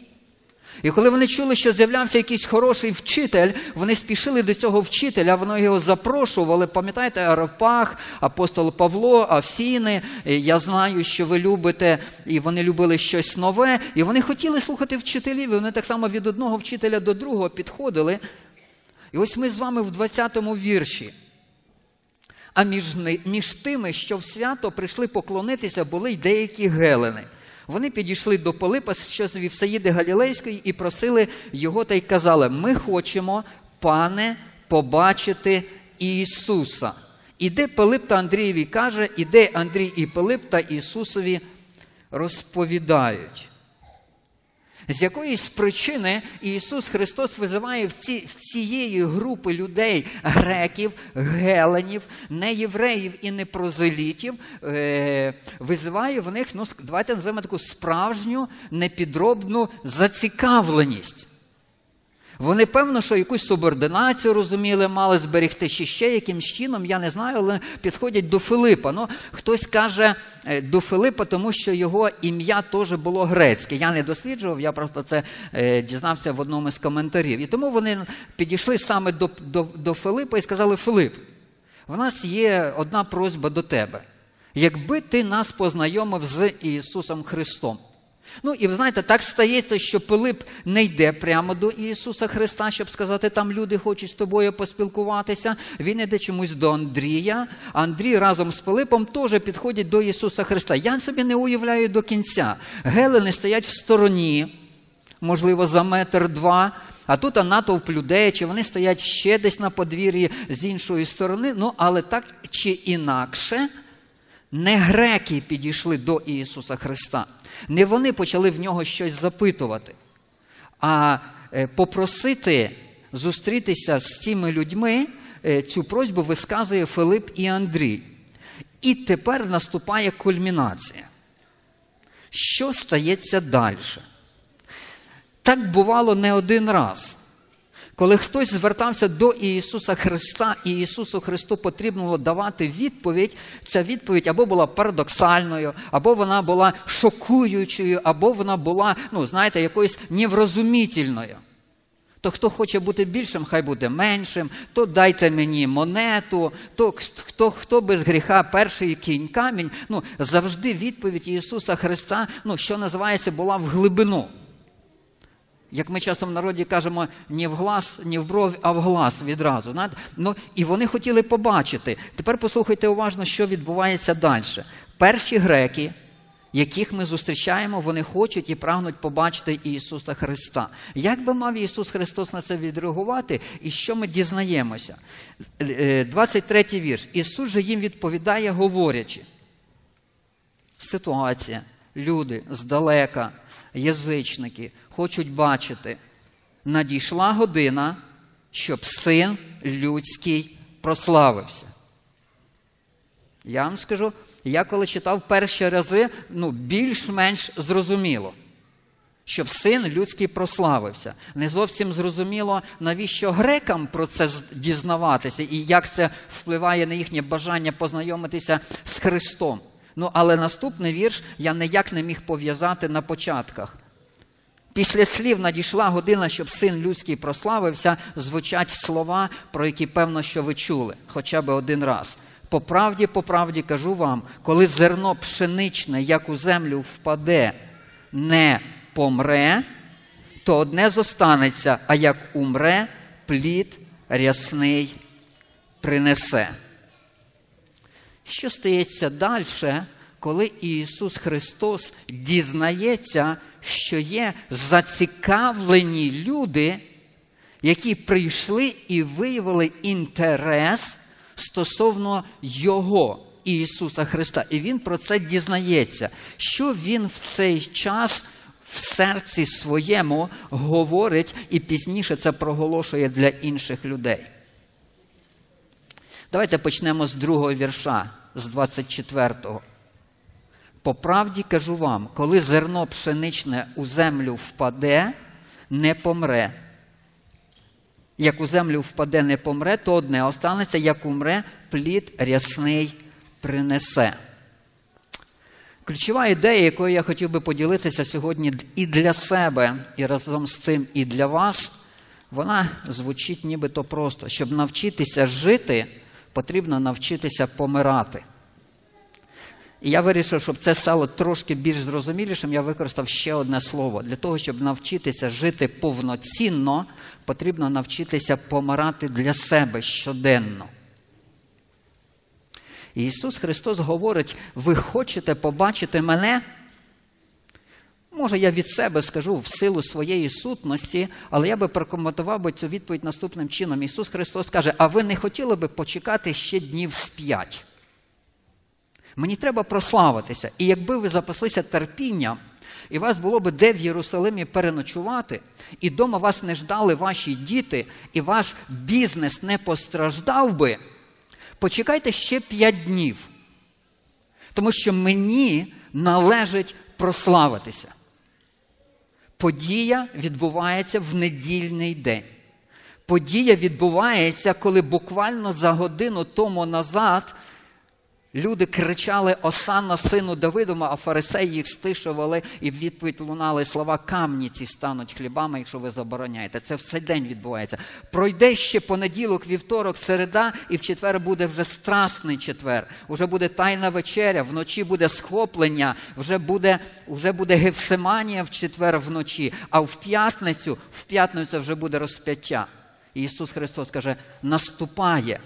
І коли вони чули, що з'являвся якийсь хороший вчитель, вони спішили до цього вчителя, вони його запрошували. Пам'ятаєте, Аравпах, апостол Павло, Афіни, е, я знаю, що ви любите, і вони любили щось нове. І вони хотіли слухати вчителів. І вони так само від одного вчителя до другого підходили. І ось ми з вами в 20-му вірші. А між, між тими, що в свято прийшли поклонитися, були й деякі гелени. Вони підійшли до Пилипа, що з Вівсаїди Галілейської, і просили його та й казали: Ми хочемо, пане, побачити Ісуса. Іде Пилип та Андрієві каже, іде Андрій і Пилип та Ісусові розповідають. З якоїсь причини Ісус Христос визиває в ці, в цієї групи людей, греків, геленів, не євреїв і не прозелітів, е, визиває в них, ну, давайте називаємо таку справжню непідробну зацікавленість. Вони, певно, що якусь субординацію розуміли, мали зберегти чи ще якимсь чином, я не знаю, але підходять до Филипа. Ну, хтось каже е, до Филипа, тому що його ім'я теж було грецьке. Я не досліджував, я просто це е, дізнався в одному з коментарів. І тому вони підійшли саме до, до, до Филипа і сказали: Филип, в нас є одна просьба до тебе. Якби ти нас познайомив з Ісусом Христом. Ну і ви знаєте, так стається, що Пилип не йде прямо до Ісуса Христа, щоб сказати, там люди хочуть з тобою поспілкуватися. Він йде чомусь до Андрія. Андрій разом з Пилипом теж підходять до Ісуса Христа. Я собі не уявляю до кінця. Гелени стоять в стороні, можливо, за метр два. А тут натовп людей, чи вони стоять ще десь на подвір'ї з іншої сторони. Ну, але так чи інакше, не греки підійшли до Ісуса Христа. Не вони почали в нього щось запитувати, а е, попросити зустрітися з цими людьми, е, цю просьбу висказує Филип і Андрій. І тепер наступає кульмінація. Що стається далі? Так бувало не один раз. Коли хтось звертався до Ісуса Христа, і Ісусу Христу потрібно було давати відповідь, ця відповідь або була парадоксальною, або вона була шокуючою, або вона була, ну, знаєте, якоюсь неврозумітельною. То хто хоче бути більшим, хай буде меншим, то дайте мені монету, то хто, хто без гріха перший кінь камінь. Ну, завжди відповідь Ісуса Христа, ну, що називається, була в глибину. Як ми часом в народі кажемо, ні в глаз, ні в бровь, а в глаз відразу. Ну, і вони хотіли побачити. Тепер послухайте уважно, що відбувається далі. Перші греки, яких ми зустрічаємо, вони хочуть і прагнуть побачити Ісуса Христа. Як би мав Ісус Христос на це відреагувати, і що ми дізнаємося? Е, 23 вірш. Ісус же їм відповідає, говорячи. Ситуація, люди здалека, язичники хочуть бачити. Надійшла година, щоб син людський прославився. Я вам скажу, я коли читав перші рази, ну, більш-менш зрозуміло, щоб син людський прославився. Не зовсім зрозуміло, навіщо грекам про це дізнаватися і як це впливає на їхнє бажання познайомитися з Христом. Ну, але наступний вірш я ніяк не міг пов'язати на початках. Після слів надійшла година, щоб син людський прославився, звучать слова, про які певно, що ви чули, хоча б один раз. По правді, по правді кажу вам, коли зерно пшеничне, як у землю впаде, не помре, то одне зостанеться, а як умре, плід рясний принесе. Що стається далі, коли Ісус Христос дізнається, що є зацікавлені люди, які прийшли і виявили інтерес стосовно Його Ісуса Христа. І Він про це дізнається, що Він в цей час в серці своєму говорить і пізніше це проголошує для інших людей. Давайте почнемо з другого вірша, з 24-го. По правді кажу вам, коли зерно пшеничне у землю впаде, не помре. як у землю впаде, не помре, то одне останеться, як умре, плід рясний принесе. Ключова ідея, якою я хотів би поділитися сьогодні і для себе, і разом з тим, і для вас, вона звучить нібито просто. Щоб навчитися жити, потрібно навчитися помирати. І я вирішив, щоб це стало трошки більш зрозумілішим, я використав ще одне слово. Для того, щоб навчитися жити повноцінно, потрібно навчитися помирати для себе щоденно. І Ісус Христос говорить: ви хочете побачити мене? Може, я від себе скажу в силу своєї сутності, але я би прокоментував би цю відповідь наступним чином. Ісус Христос каже: а ви не хотіли би почекати ще днів з п'ять? Мені треба прославитися. І якби ви запаслися терпінням, і вас було би де в Єрусалимі переночувати, і дома вас не ждали ваші діти, і ваш бізнес не постраждав би, почекайте ще п'ять днів. Тому що мені належить прославитися. Подія відбувається в недільний день. Подія відбувається, коли буквально за годину тому назад люди кричали Осанна сину Давидома, а фарисеї їх стишували, і в відповідь лунали слова камні ці стануть хлібами, якщо ви забороняєте. Це все день відбувається. Пройде ще понеділок, вівторок, середа, і в четвер буде вже страсний четвер. Вже буде тайна вечеря, вночі буде схоплення, вже буде, вже буде гефсиманія в четвер вночі, а в п'ятницю, в п'ятницю вже буде розп'яття. І Ісус Христос каже: наступає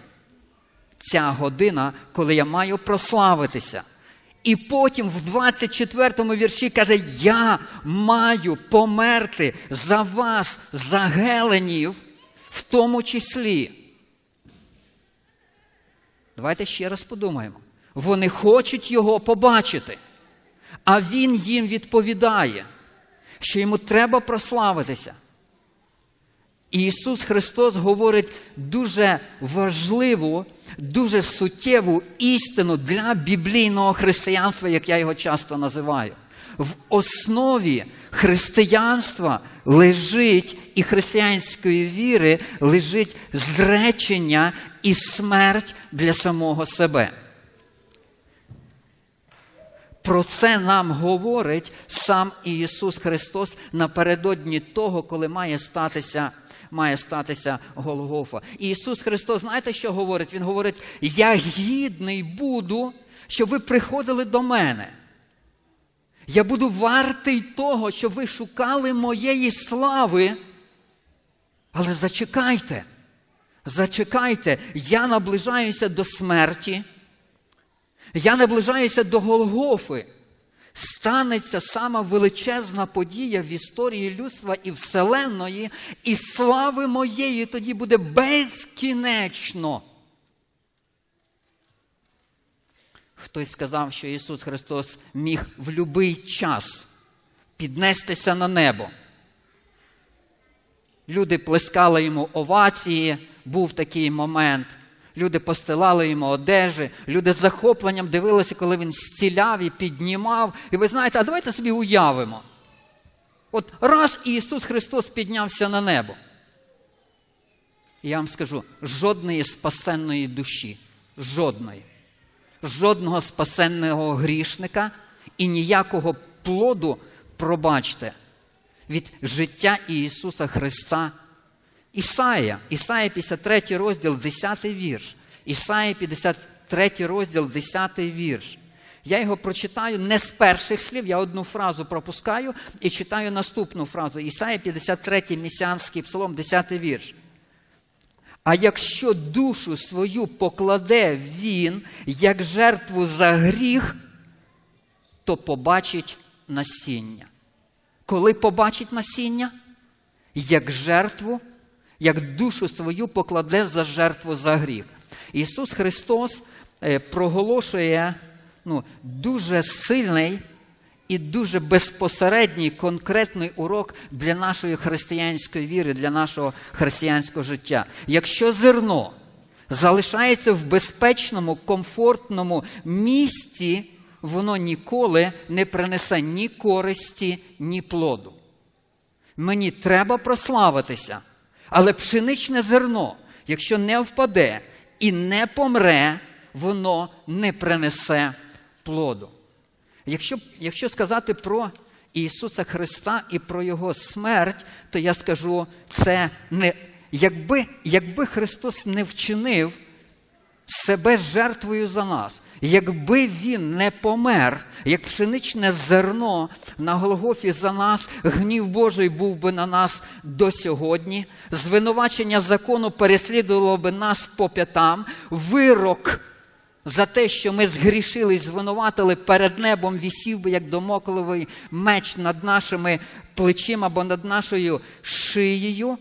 ця година, коли я маю прославитися. І потім в 24-му вірші каже: Я маю померти за вас, за геленів, в тому числі. Давайте ще раз подумаємо. Вони хочуть його побачити, а він їм відповідає, що йому треба прославитися. Ісус Христос говорить дуже важливу, дуже суттєву істину для біблійного християнства, як я його часто називаю. В основі християнства лежить і християнської віри лежить зречення і смерть для самого себе. Про це нам говорить сам Ісус Христос напередодні того, коли має статися має статися Голгофа. І Ісус Христос, знаєте, що говорить? Він говорить: Я гідний буду, щоб ви приходили до мене. Я буду вартий того, щоб ви шукали моєї слави. Але зачекайте, зачекайте, я наближаюся до смерті, я наближаюся до Голгофи станеться сама величезна подія в історії людства і Вселенної, і слави моєї тоді буде безкінечно. Хтось сказав, що Ісус Христос міг в будь-який час піднестися на небо. Люди плескали йому овації, був такий момент. Люди постилали йому одежі, люди з захопленням дивилися, коли він зціляв і піднімав. І ви знаєте, а давайте собі уявимо. От раз Ісус Христос піднявся на небо. Я вам скажу: жодної спасенної душі, жодної, жодного спасенного грішника і ніякого плоду, пробачте, від життя Ісуса Христа. Ісая, Ісая 53 розділ, 10 вірш. Ісая 53 розділ, 10 вірш. Я його прочитаю не з перших слів, я одну фразу пропускаю і читаю наступну фразу. Ісая 53 місіанський псалом, 10 вірш. А якщо душу свою покладе він як жертву за гріх, то побачить насіння. Коли побачить насіння? Як жертву як душу свою покладе за жертву за гріх. Ісус Христос е, проголошує ну, дуже сильний і дуже безпосередній конкретний урок для нашої християнської віри, для нашого християнського життя. Якщо зерно залишається в безпечному, комфортному місці, воно ніколи не принесе ні користі, ні плоду. Мені треба прославитися. Але пшеничне зерно, якщо не впаде і не помре, воно не принесе плоду. Якщо, якщо сказати про Ісуса Христа і про Його смерть, то я скажу, це не якби, якби Христос не вчинив себе жертвою за нас, якби Він не помер, як пшеничне зерно на Голгофі за нас, гнів Божий був би на нас до сьогодні, звинувачення закону переслідувало би нас по п'ятам, вирок за те, що ми згрішили і звинуватили перед небом, вісів би як домокловий меч над нашими плечима або над нашою шиєю.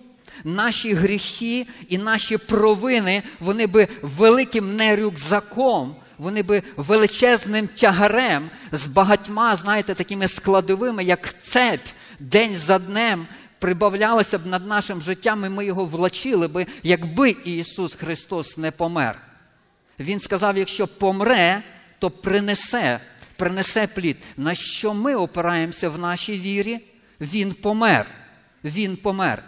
Наші гріхи і наші провини, вони би великим не рюкзаком, вони би величезним тягарем з багатьма, знаєте, такими складовими, як цепь, день за днем прибавлялося б над нашим життям, і ми його влачили би, якби Ісус Христос не помер. Він сказав: якщо помре, то принесе, принесе плід. На що ми опираємося в нашій вірі? Він помер. Він помер.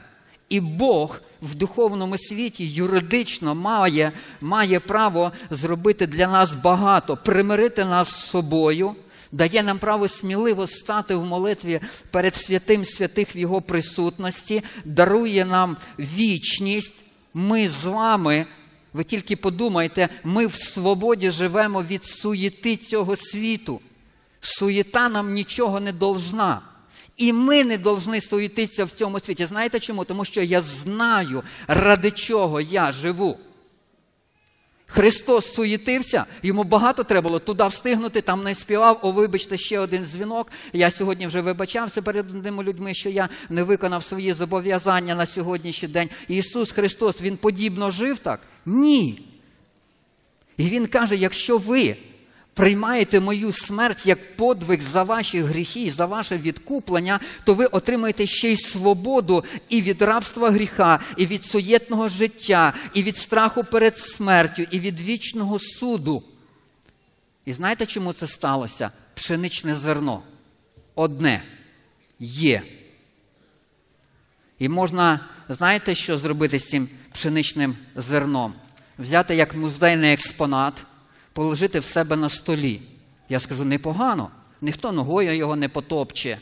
І Бог в духовному світі юридично має, має право зробити для нас багато, примирити нас з собою, дає нам право сміливо стати в молитві перед святим святих в Його присутності, дарує нам вічність. Ми з вами ви тільки подумайте, ми в свободі живемо від суєти цього світу. Суєта нам нічого не должна. І ми не повинні суєтитися в цьому світі. Знаєте чому? Тому що я знаю, ради чого я живу. Христос суєтився, йому багато треба було туди встигнути, там не співав. О, вибачте, ще один дзвінок. Я сьогодні вже вибачався перед одними людьми, що я не виконав свої зобов'язання на сьогоднішній день. Ісус Христос, Він подібно жив так? Ні. І Він каже: якщо ви приймаєте мою смерть як подвиг за ваші гріхи за ваше відкуплення, то ви отримаєте ще й свободу і від рабства гріха, і від суєтного життя, і від страху перед смертю, і від вічного суду. І знаєте, чому це сталося? Пшеничне зерно. Одне є. І можна, знаєте, що зробити з цим пшеничним зерном? Взяти як музейний експонат, положити в себе на столі. Я скажу, непогано, ніхто ногою його не потопче.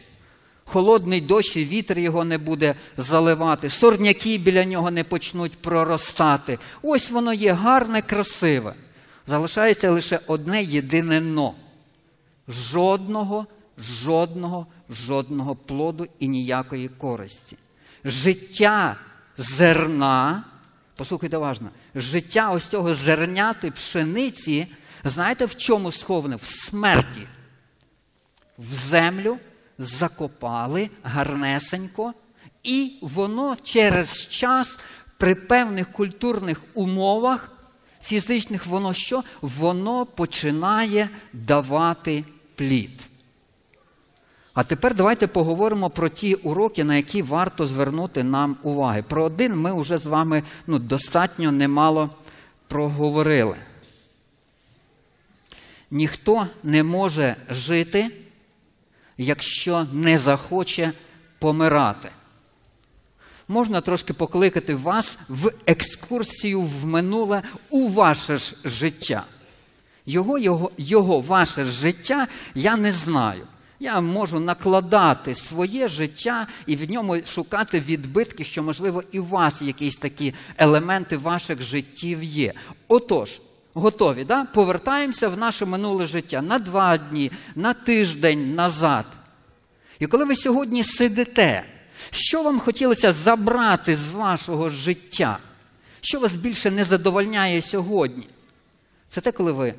Холодний дощ і вітер його не буде заливати, сорняки біля нього не почнуть проростати. Ось воно є гарне, красиве. Залишається лише одне єдине но. Жодного, жодного, жодного плоду і ніякої користі. Життя зерна, послухайте уважно, життя ось цього зерняти пшениці, знаєте, в чому сховане? В смерті. В землю закопали гарнесенько, і воно через час при певних культурних умовах, фізичних, воно що? Воно починає давати плід. А тепер давайте поговоримо про ті уроки, на які варто звернути нам уваги. Про один ми вже з вами ну, достатньо немало проговорили. Ніхто не може жити, якщо не захоче помирати. Можна трошки покликати вас в екскурсію в минуле у ваше ж життя. Його, його, його, ваше життя я не знаю. Я можу накладати своє життя і в ньому шукати відбитки, що, можливо, і у вас якісь такі елементи ваших життів є. Отож, готові, да? повертаємося в наше минуле життя на два дні, на тиждень назад. І коли ви сьогодні сидите, що вам хотілося забрати з вашого життя? Що вас більше не задовольняє сьогодні? Це те, коли ви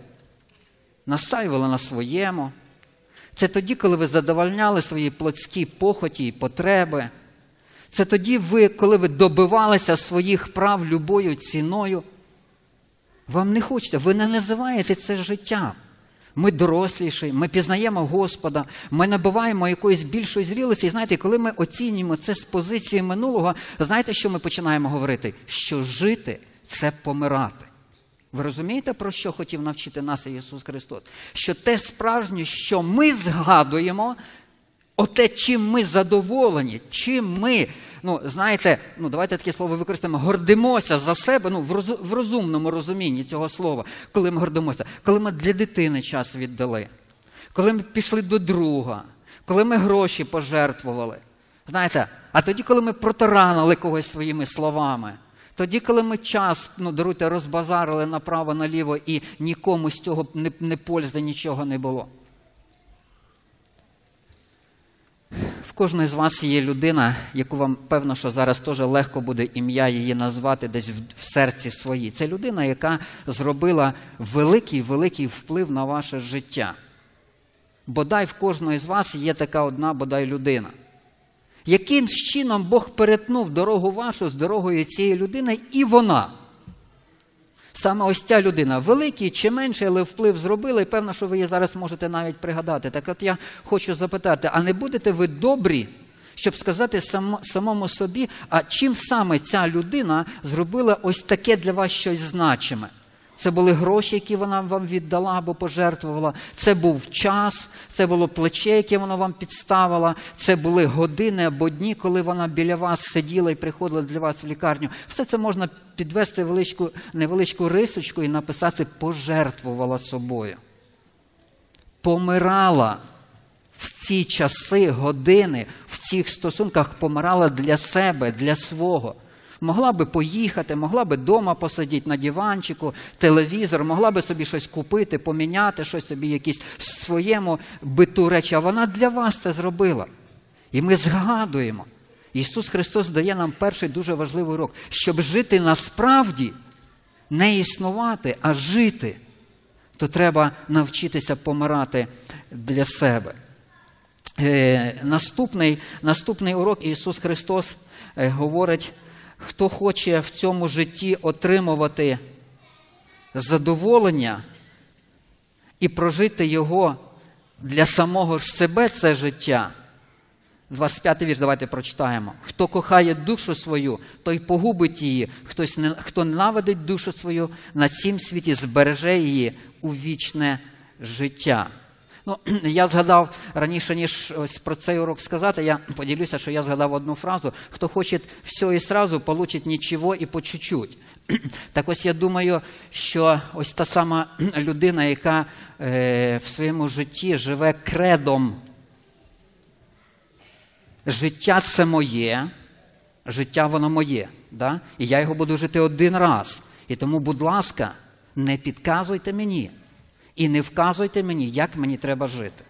настаювали на своєму. Це тоді, коли ви задовольняли свої плотські похоті і потреби. Це тоді, ви, коли ви добивалися своїх прав любою ціною. Вам не хочеться, ви не називаєте це життям. Ми доросліші, ми пізнаємо Господа, ми набуваємо якоїсь більшої зрілості. І знаєте, коли ми оцінюємо це з позиції минулого, знаєте, що ми починаємо говорити? Що жити це помирати. Ви розумієте, про що хотів навчити нас Ісус Христос? Що те справжнє, що ми згадуємо, Оте, чим ми задоволені, чим ми, ну знаєте, ну давайте таке слово використаємо, гордимося за себе, ну в, роз, в розумному розумінні цього слова, коли ми гордимося, коли ми для дитини час віддали, коли ми пішли до друга, коли ми гроші пожертвували. Знаєте, а тоді, коли ми протаранили когось своїми словами, тоді, коли ми час, ну, даруйте, розбазарили направо-наліво і нікому з цього не, не пользи, нічого не було. В кожної з вас є людина, яку вам певно, що зараз теж легко буде ім'я її назвати десь в, серці своїй. Це людина, яка зробила великий великий вплив на ваше життя. Бодай в кожної з вас є така одна бодай людина. Яким чином Бог перетнув дорогу вашу з дорогою цієї людини, і вона. Саме ось ця людина, великий чи менший, але вплив зробила, і певно, що ви її зараз можете навіть пригадати. Так от я хочу запитати: а не будете ви добрі, щоб сказати сам, самому собі, а чим саме ця людина зробила ось таке для вас щось значиме? Це були гроші, які вона вам віддала або пожертвувала. Це був час, це було плече, яке вона вам підставила. Це були години або дні, коли вона біля вас сиділа і приходила для вас в лікарню. Все це можна підвести величку, невеличку рисочку і написати пожертвувала собою. Помирала в ці часи, години, в цих стосунках помирала для себе, для свого. Могла би поїхати, могла би вдома посидіти на диванчику, телевізор, могла би собі щось купити, поміняти щось собі, якісь в своєму биту речі. А вона для вас це зробила. І ми згадуємо. Ісус Христос дає нам перший дуже важливий урок, щоб жити насправді, не існувати, а жити, то треба навчитися помирати для себе. Е, наступний, наступний урок Ісус Христос е, говорить хто хоче в цьому житті отримувати задоволення і прожити його для самого ж себе це життя. 25 вірш, давайте прочитаємо. Хто кохає душу свою, той погубить її. Хтось хто ненавидить душу свою, на цім світі збереже її у вічне життя. Ну, я згадав раніше, ніж ось про цей урок сказати, я поділюся, що я згадав одну фразу: хто хоче все і сразу, получить нічого і по чуть-чуть. Так ось я думаю, що ось та сама людина, яка е, в своєму житті живе кредом. Життя це моє, життя воно моє. Да? І я його буду жити один раз. І тому, будь ласка, не підказуйте мені. І не вказуйте мені, як мені треба жити.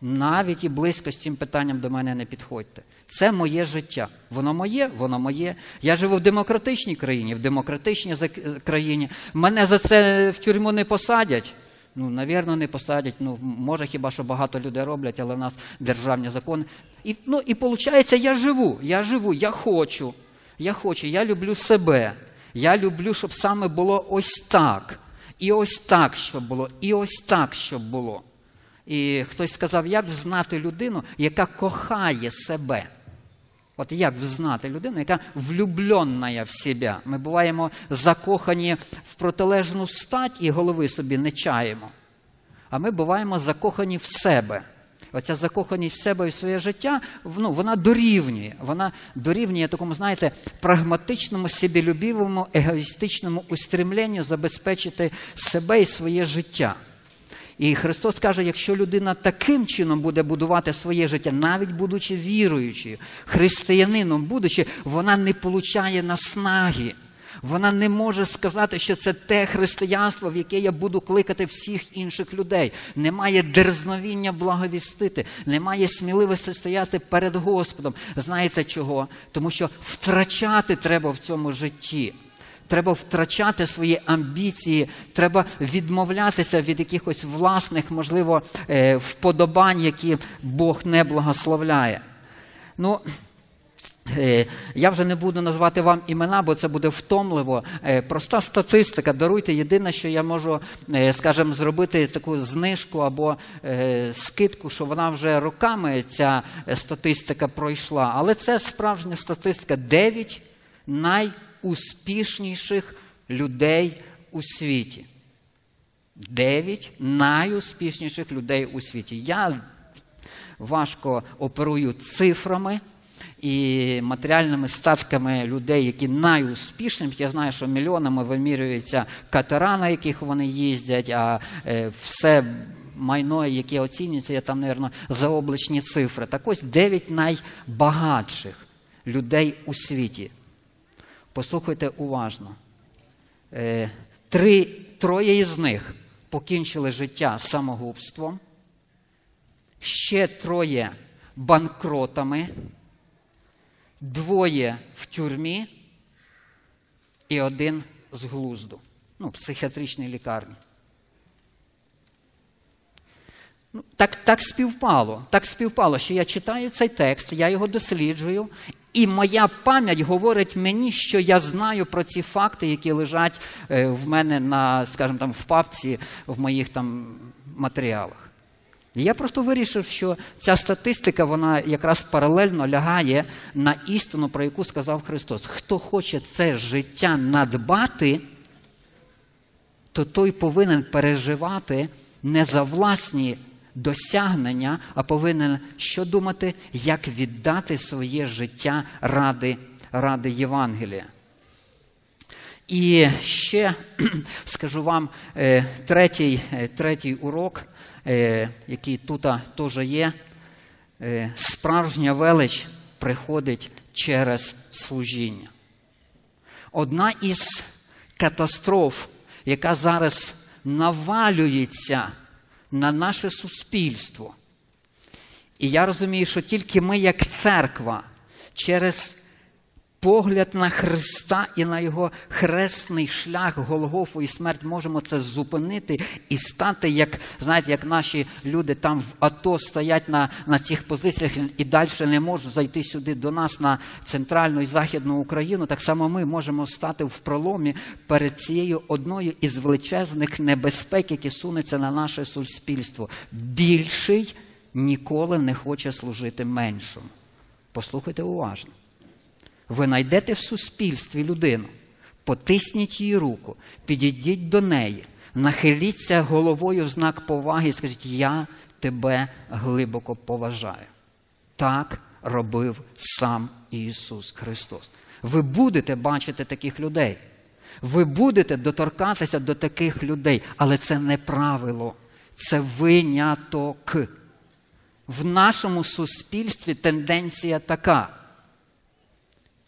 Навіть і близько з цим питанням до мене не підходьте. Це моє життя. Воно моє, воно моє. Я живу в демократичній країні, в демократичній країні. Мене за це в тюрму не посадять. Ну, навірно, не посадять. Ну, може, хіба що багато людей роблять, але в нас державні закони. І ну, і виходить, я живу. Я живу, я хочу. Я хочу, я люблю себе. Я люблю, щоб саме було ось так. І ось так, що було, і ось так, що було. І хтось сказав, як взнати людину, яка кохає себе. От як взнати людину, яка влюблена в себе. Ми буваємо закохані в протилежну стать і голови собі не чаємо. А ми буваємо закохані в себе. Оця закоханість в себе і в своє життя, ну, вона дорівнює. Вона дорівнює такому, знаєте, прагматичному, себелюбівому, егоїстичному устремленню забезпечити себе і своє життя. І Христос каже, якщо людина таким чином буде будувати своє життя, навіть будучи віруючою, християнином будучи, вона не получає наснаги. Вона не може сказати, що це те християнство, в яке я буду кликати всіх інших людей. Немає дерзновіння благовістити, немає сміливості стояти перед Господом. Знаєте чого? Тому що втрачати треба в цьому житті. Треба втрачати свої амбіції, треба відмовлятися від якихось власних, можливо, е, вподобань, які Бог не благословляє. Ну, я вже не буду назвати вам імена, бо це буде втомливо. Е, проста статистика. Даруйте. Єдине, що я можу, е, скажімо, зробити таку знижку або скидку, що вона вже роками ця статистика пройшла. Але це справжня статистика. Дев'ять найуспішніших людей у світі. Дев'ять найуспішніших людей у світі. Я важко оперую цифрами і матеріальними статками людей, які найуспішніші. Я знаю, що мільйонами вимірюються катера, на яких вони їздять, а е, все майно, яке оцінюється, є там, мабуть, заоблачні цифри. Так ось 9 найбагатших людей у світі. Послухайте уважно. Е, Три, троє із них покінчили життя самогубством, ще троє банкротами, двоє в тюрмі і один з глузду, ну, психіатричній лікарні. Ну, так, так співпало. Так співпало, що я читаю цей текст, я його досліджую, і моя пам'ять говорить мені, що я знаю про ці факти, які лежать е, в мене на, скажімо там, в папці в моїх там матеріалах. І я просто вирішив, що ця статистика, вона якраз паралельно лягає на істину, про яку сказав Христос. Хто хоче це життя надбати, то той повинен переживати не за власні досягнення, а повинен що думати, як віддати своє життя ради, ради Євангелія. І ще *clears throat* скажу вам е, третій, е, третій урок, який тут теж є. Е, Справжня велич приходить через служіння. Одна із катастроф, яка зараз навалюється на наше суспільство. І я розумію, що тільки ми, як церква, через погляд на Христа і на Його хресний шлях, Голгофу і смерть можемо це зупинити і стати, як знаєте, як наші люди там в АТО стоять на, на цих позиціях і далі не можуть зайти сюди до нас на центральну і західну Україну. Так само ми можемо стати в проломі перед цією одною із величезних небезпек, які сунуться на наше суспільство. Більший ніколи не хоче служити меншому. Послухайте уважно. Ви знайдете в суспільстві людину, потисніть її руку, підійдіть до неї, нахиліться головою в знак поваги і скажіть, я тебе глибоко поважаю. Так робив сам Ісус Христос. Ви будете бачити таких людей. Ви будете доторкатися до таких людей, але це не правило, це виняток. В нашому суспільстві тенденція така.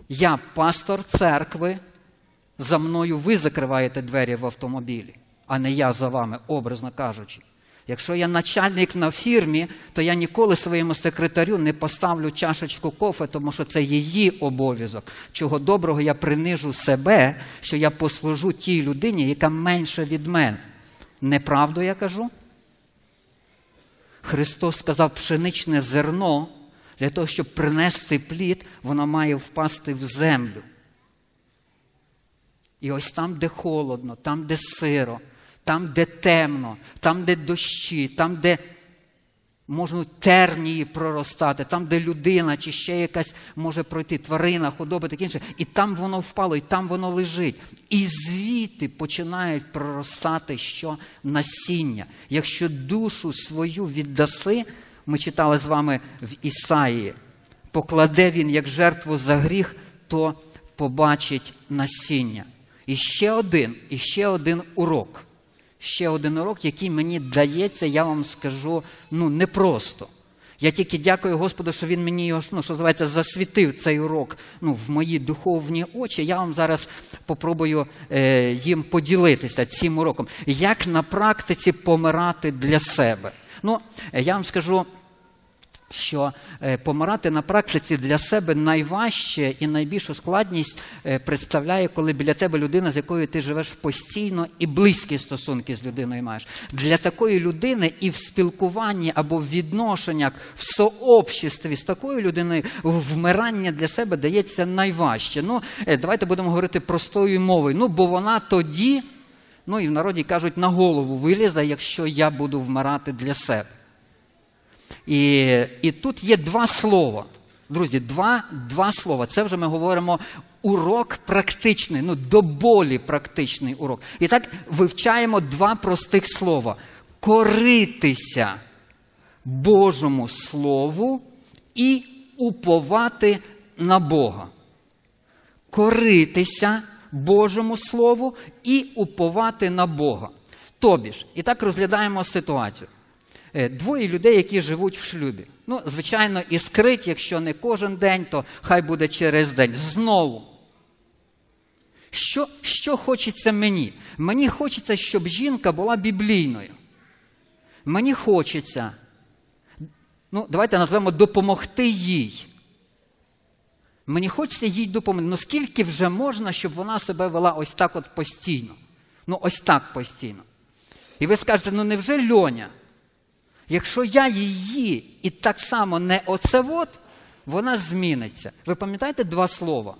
Я пастор церкви, за мною ви закриваєте двері в автомобілі, а не я за вами, образно кажучи. Якщо я начальник на фірмі, то я ніколи своєму секретарю не поставлю чашечку кофе, тому що це її обов'язок. Чого доброго я принижу себе, що я послужу тій людині, яка менша від мене. Неправду я кажу? Христос сказав, пшеничне зерно для того, щоб принести плід, воно має впасти в землю. І ось там, де холодно, там, де сиро, там, де темно, там, де дощі, там, де можуть тернії проростати, там, де людина чи ще якась може пройти тварина, худоба, таке інше, і там воно впало, і там воно лежить. І звідти починають проростати що насіння. Якщо душу свою віддаси, ми читали з вами в Ісаї, покладе він як жертву за гріх, то побачить насіння. І ще один, і ще один урок. Ще один урок, який мені дається, я вам скажу, ну, непросто. Я тільки дякую Господу, що він мені його, ну, що називається, засвітив цей урок ну, в мої духовні очі. Я вам зараз попробую е, їм поділитися цим уроком. Як на практиці помирати для себе? Ну, я вам скажу, що е, помирати на практиці для себе найважче і найбільшу складність е, представляє, коли біля тебе людина, з якою ти живеш постійно і близькі стосунки з людиною маєш. Для такої людини і в спілкуванні або в відношеннях в сообществі з такою людиною вмирання для себе дається найважче. Ну, е, давайте будемо говорити простою мовою. Ну, бо вона тоді, ну і в народі кажуть, на голову вилізе, якщо я буду вмирати для себе. І і тут є два слова. Друзі, два два слова. Це вже ми говоримо урок практичний, ну до болі практичний урок. І так вивчаємо два простих слова: коритися Божому Слову і уповати на Бога. Коритися Божому Слову і уповати на Бога. Тобі ж, і так розглядаємо ситуацію. Е, Двоє людей, які живуть в шлюбі. Ну, звичайно, іскрить, якщо не кожен день, то хай буде через день. Знову. Що, що хочеться мені? Мені хочеться, щоб жінка була біблійною. Мені хочеться, ну, давайте назвемо допомогти їй. Мені хочеться їй допомогти. Ну скільки вже можна, щоб вона себе вела ось так от постійно? Ну, ось так постійно. І ви скажете, ну невже льоня? Якщо я її і так само не оце от, вона зміниться. Ви пам'ятаєте два слова?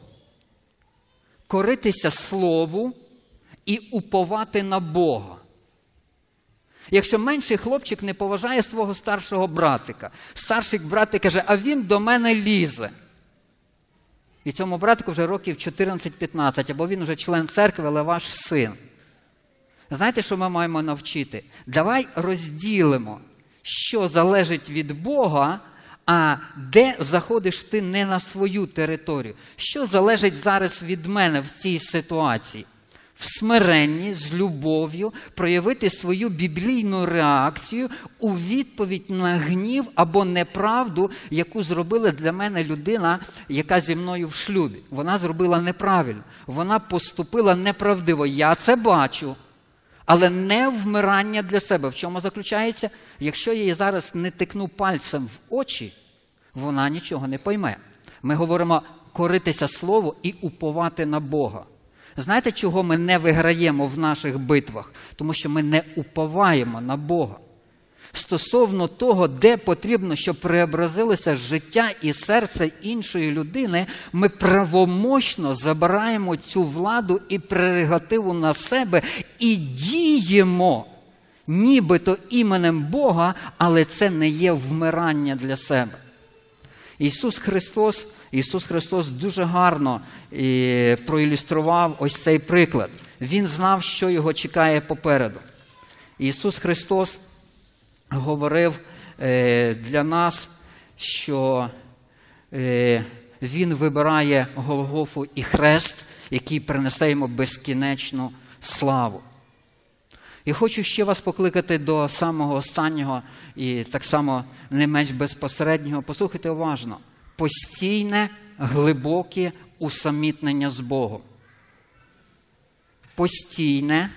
Коритися слову і уповати на Бога. Якщо менший хлопчик не поважає свого старшого братика, старший братик каже, а він до мене лізе. І цьому братику вже років 14-15, або він вже член церкви, але ваш син. Знаєте, що ми маємо навчити? Давай розділимо, що залежить від Бога, а де заходиш ти не на свою територію. Що залежить зараз від мене в цій ситуації? В смиренні, з любов'ю проявити свою біблійну реакцію у відповідь на гнів або неправду, яку зробила для мене людина, яка зі мною в шлюбі. Вона зробила неправильно, вона поступила неправдиво. Я це бачу. Але не вмирання для себе. В чому заключається? Якщо я її зараз не тикну пальцем в очі, вона нічого не пойме. Ми говоримо коритися слову і уповати на Бога. Знаєте, чого ми не виграємо в наших битвах? Тому що ми не уповаємо на Бога. Стосовно того, де потрібно, щоб преобразилося життя і серце іншої людини, ми правомощно забираємо цю владу і прерогативу на себе і діємо, нібито іменем Бога, але це не є вмирання для себе. Ісус Христос, Ісус Христос дуже гарно і, проілюстрував ось цей приклад. Він знав, що його чекає попереду. Ісус Христос говорив е, для нас, що е, Він вибирає Голгофу і хрест, який принесе йому безкінечну славу. І хочу ще вас покликати до самого останнього і так само не менш безпосереднього. Послухайте уважно: постійне, глибоке усамітнення з Богом. Постійне,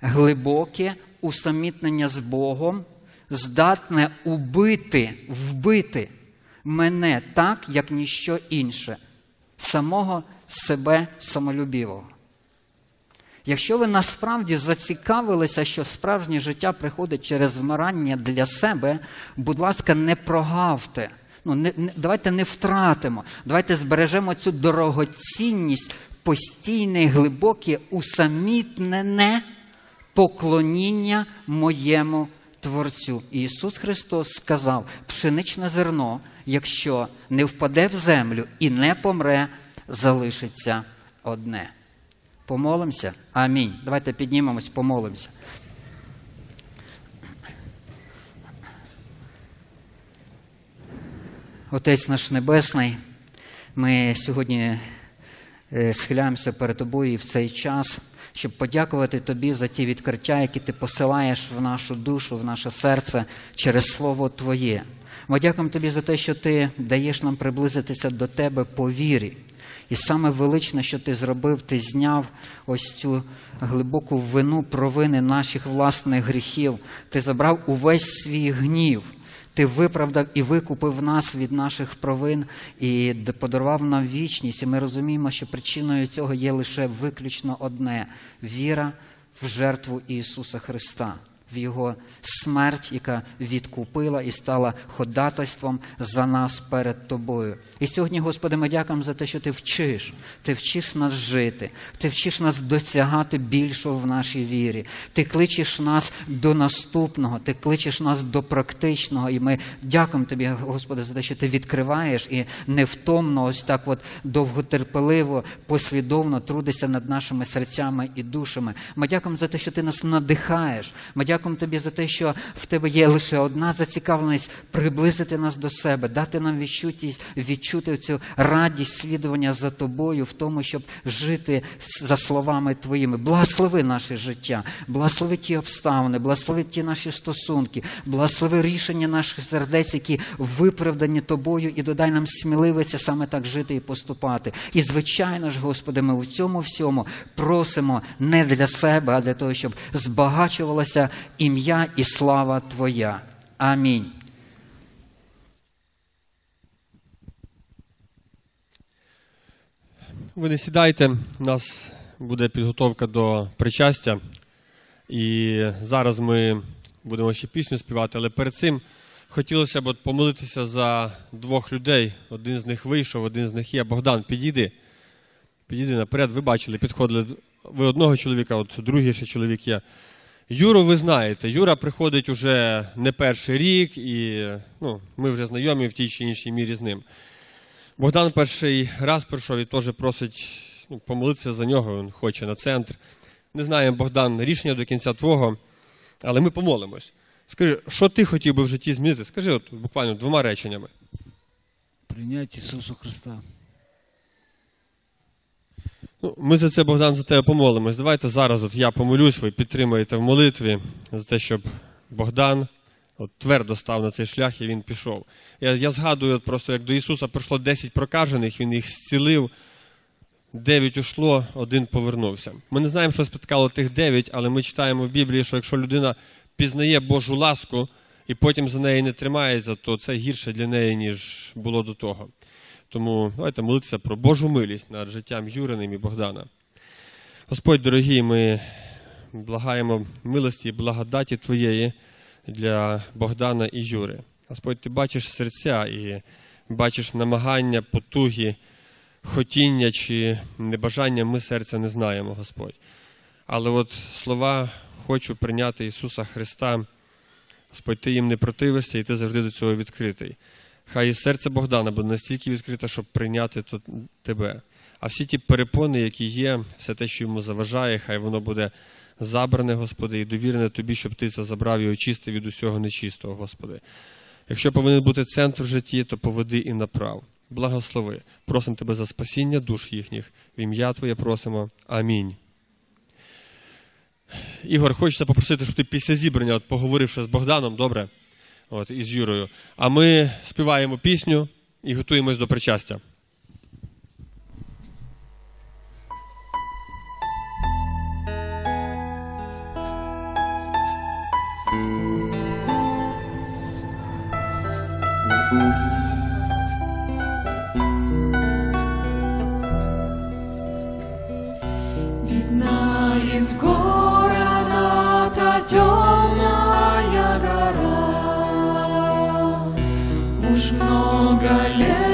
глибоке усамітнення з Богом здатне убити, вбити мене так, як ніщо інше, самого себе самолюбівого. Якщо ви насправді зацікавилися, що справжнє життя приходить через вмирання для себе, будь ласка, не прогавте. Ну, не, не, давайте не втратимо, давайте збережемо цю дорогоцінність, постійне, глибоке, усамітнене поклоніння моєму Творцю. І Ісус Христос сказав: пшеничне зерно, якщо не впаде в землю і не помре, залишиться одне. Помолимося? Амінь. Давайте піднімемось, помолимося. Отець наш Небесний, ми сьогодні е, схиляємося перед тобою і в цей час, щоб подякувати Тобі за ті відкриття, які ти посилаєш в нашу душу, в наше серце через Слово Твоє. Ми дякуємо Тобі за те, що Ти даєш нам приблизитися до Тебе по вірі. І саме величне, що ти зробив, ти зняв ось цю глибоку вину провини наших власних гріхів. Ти забрав увесь свій гнів. Ти виправдав і викупив нас від наших провин і подарував нам вічність. І ми розуміємо, що причиною цього є лише виключно одне віра в жертву Ісуса Христа, в Його смерть, яка відкупила і стала ходатайством за нас перед тобою. І сьогодні, Господи, ми дякуємо за те, що Ти вчиш, Ти вчиш нас жити, Ти вчиш нас досягати більшого в нашій вірі. Ти кличеш нас до наступного, Ти кличеш нас до практичного. І ми дякуємо Тобі, Господи, за те, що Ти відкриваєш і невтомно, ось так от довготерпеливо, послідовно трудишся над нашими серцями і душами. Ми дякуємо за те, що Ти нас надихаєш. Ми дякуємо Дякуємо тобі за те, що в тебе є лише одна зацікавленість приблизити нас до себе, дати нам відчутість, відчути цю радість слідування за тобою в тому, щоб жити за словами твоїми. Благослови наше життя, благослови ті обставини, благослови ті наші стосунки, благослови рішення наших сердець, які виправдані тобою, і додай нам сміливості саме так жити і поступати. І звичайно ж, Господи, ми в цьому всьому просимо не для себе, а для того, щоб збагачувалося ім'я і слава Твоя. Амінь. Ви не сідайте, у нас буде підготовка до причастя. І зараз ми будемо ще пісню співати, але перед цим хотілося б помолитися за двох людей. Один з них вийшов, один з них є. Богдан, підійди. Підійди наперед. Ви бачили, підходили. Ви одного чоловіка, от другий ще чоловік є. Юру ви знаєте. Юра приходить уже не перший рік, і ну, ми вже знайомі в тій чи іншій мірі з ним. Богдан перший раз прийшов і теж просить ну, помолитися за нього, він хоче на центр. Не знаємо, Богдан, рішення до кінця твого, але ми помолимось. Скажи, що ти хотів би в житті змінити? Скажи от, буквально двома реченнями. Прийнять Ісусу Христа. Ну, ми за це, Богдан, за тебе помолимось. Давайте зараз от я помолюсь, ви підтримаєте в молитві за те, щоб Богдан от, твердо став на цей шлях і він пішов. Я, я згадую, от, просто як до Ісуса прийшло 10 прокажених, Він їх зцілив, 9 ушло, один повернувся. Ми не знаємо, що спіткало тих 9, але ми читаємо в Біблії, що якщо людина пізнає Божу ласку і потім за неї не тримається, то це гірше для неї, ніж було до того. Тому давайте молитися про Божу милість над життям Юриним і Богдана. Господь дорогий, ми благаємо милості і благодаті Твоєї для Богдана і Юри. Господь, ти бачиш серця і бачиш намагання, потуги, хотіння чи небажання, ми серця не знаємо, Господь. Але от слова хочу прийняти Ісуса Христа. Господь, ти їм не противишся, і ти завжди до цього відкритий. Хай і серце Богдана буде настільки відкрите, щоб прийняти тебе. А всі ті перепони, які є, все те, що йому заважає, хай воно буде забране, Господи, і довірене тобі, щоб ти це забрав і очистив від усього нечистого, Господи. Якщо повинен бути центр в житті, то поведи і направ. Благослови. Просимо тебе за спасіння душ їхніх. В ім'я Твоє просимо. Амінь. Ігор, хочеться попросити, щоб ти після зібрання, от поговоривши з Богданом, добре? От, і з Юрою. А ми співаємо пісню і готуємось до причастя. Видна gönlüm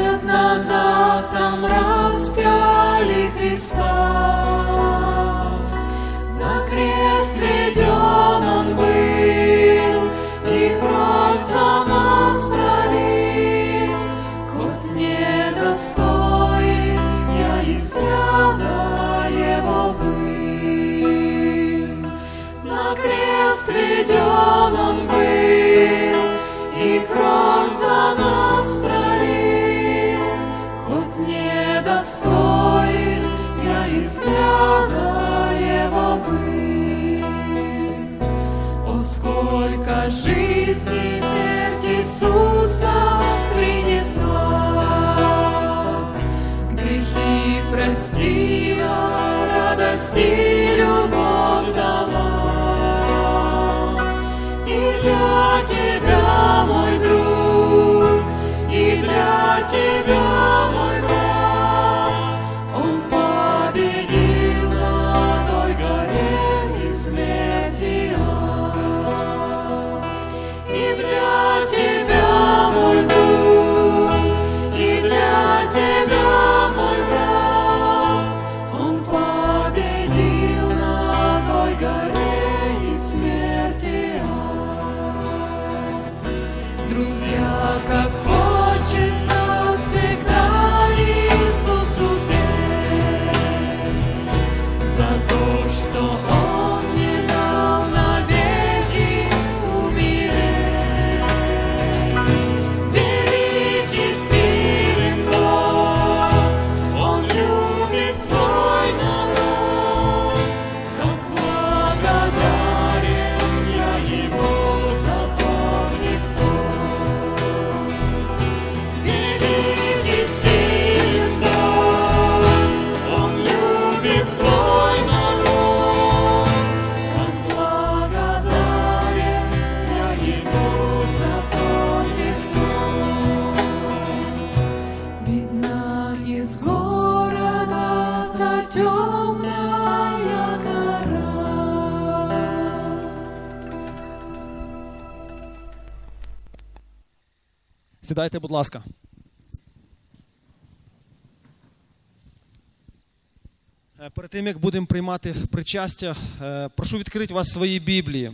его был. О, сколько жизни смерть Иисуса принесла, грехи простила, радость и любовь дала. И для тебя, мой друг, и для тебя, мой Сідайте, будь ласка. Е, Перед тим, як будемо приймати причастя, е, прошу відкрити вас свої Біблії.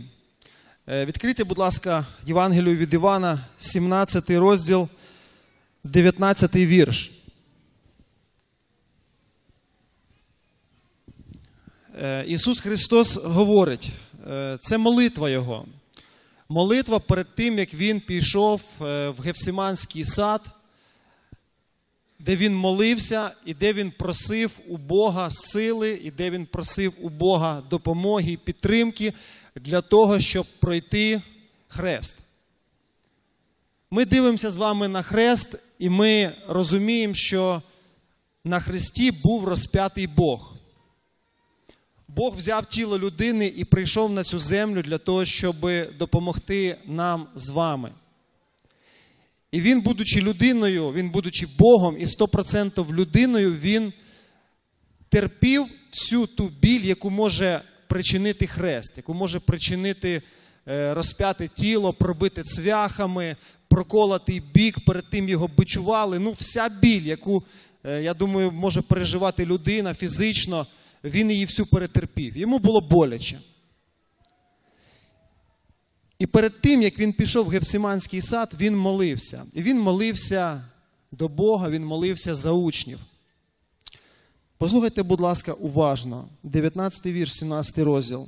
Е, Відкрийте, будь ласка, Євангелію від Івана, 17 розділ, 19 вірш. Ісус Христос говорить, це молитва Його. Молитва перед тим, як Він пішов е, в Гефсиманський сад, де він молився і де він просив у Бога сили, і де він просив у Бога допомоги і підтримки для того, щоб пройти хрест. Ми дивимося з вами на хрест, і ми розуміємо, що на хресті був розп'ятий Бог. Бог взяв тіло людини і прийшов на цю землю для того, щоб допомогти нам з вами. І він, будучи людиною, він, будучи Богом і 100% людиною, він терпів всю ту біль, яку може причинити хрест, яку може причинити е, розп'яте тіло, пробити цвяхами, проколотий бік, перед тим його бичували. Ну, вся біль, яку, е, я думаю, може переживати людина фізично, він її всю перетерпів. Йому було боляче. І перед тим, як він пішов в Гефсиманський сад, він молився. І він молився до Бога, він молився за учнів. Послухайте, будь ласка, уважно, 19 вірш, 17 розділ.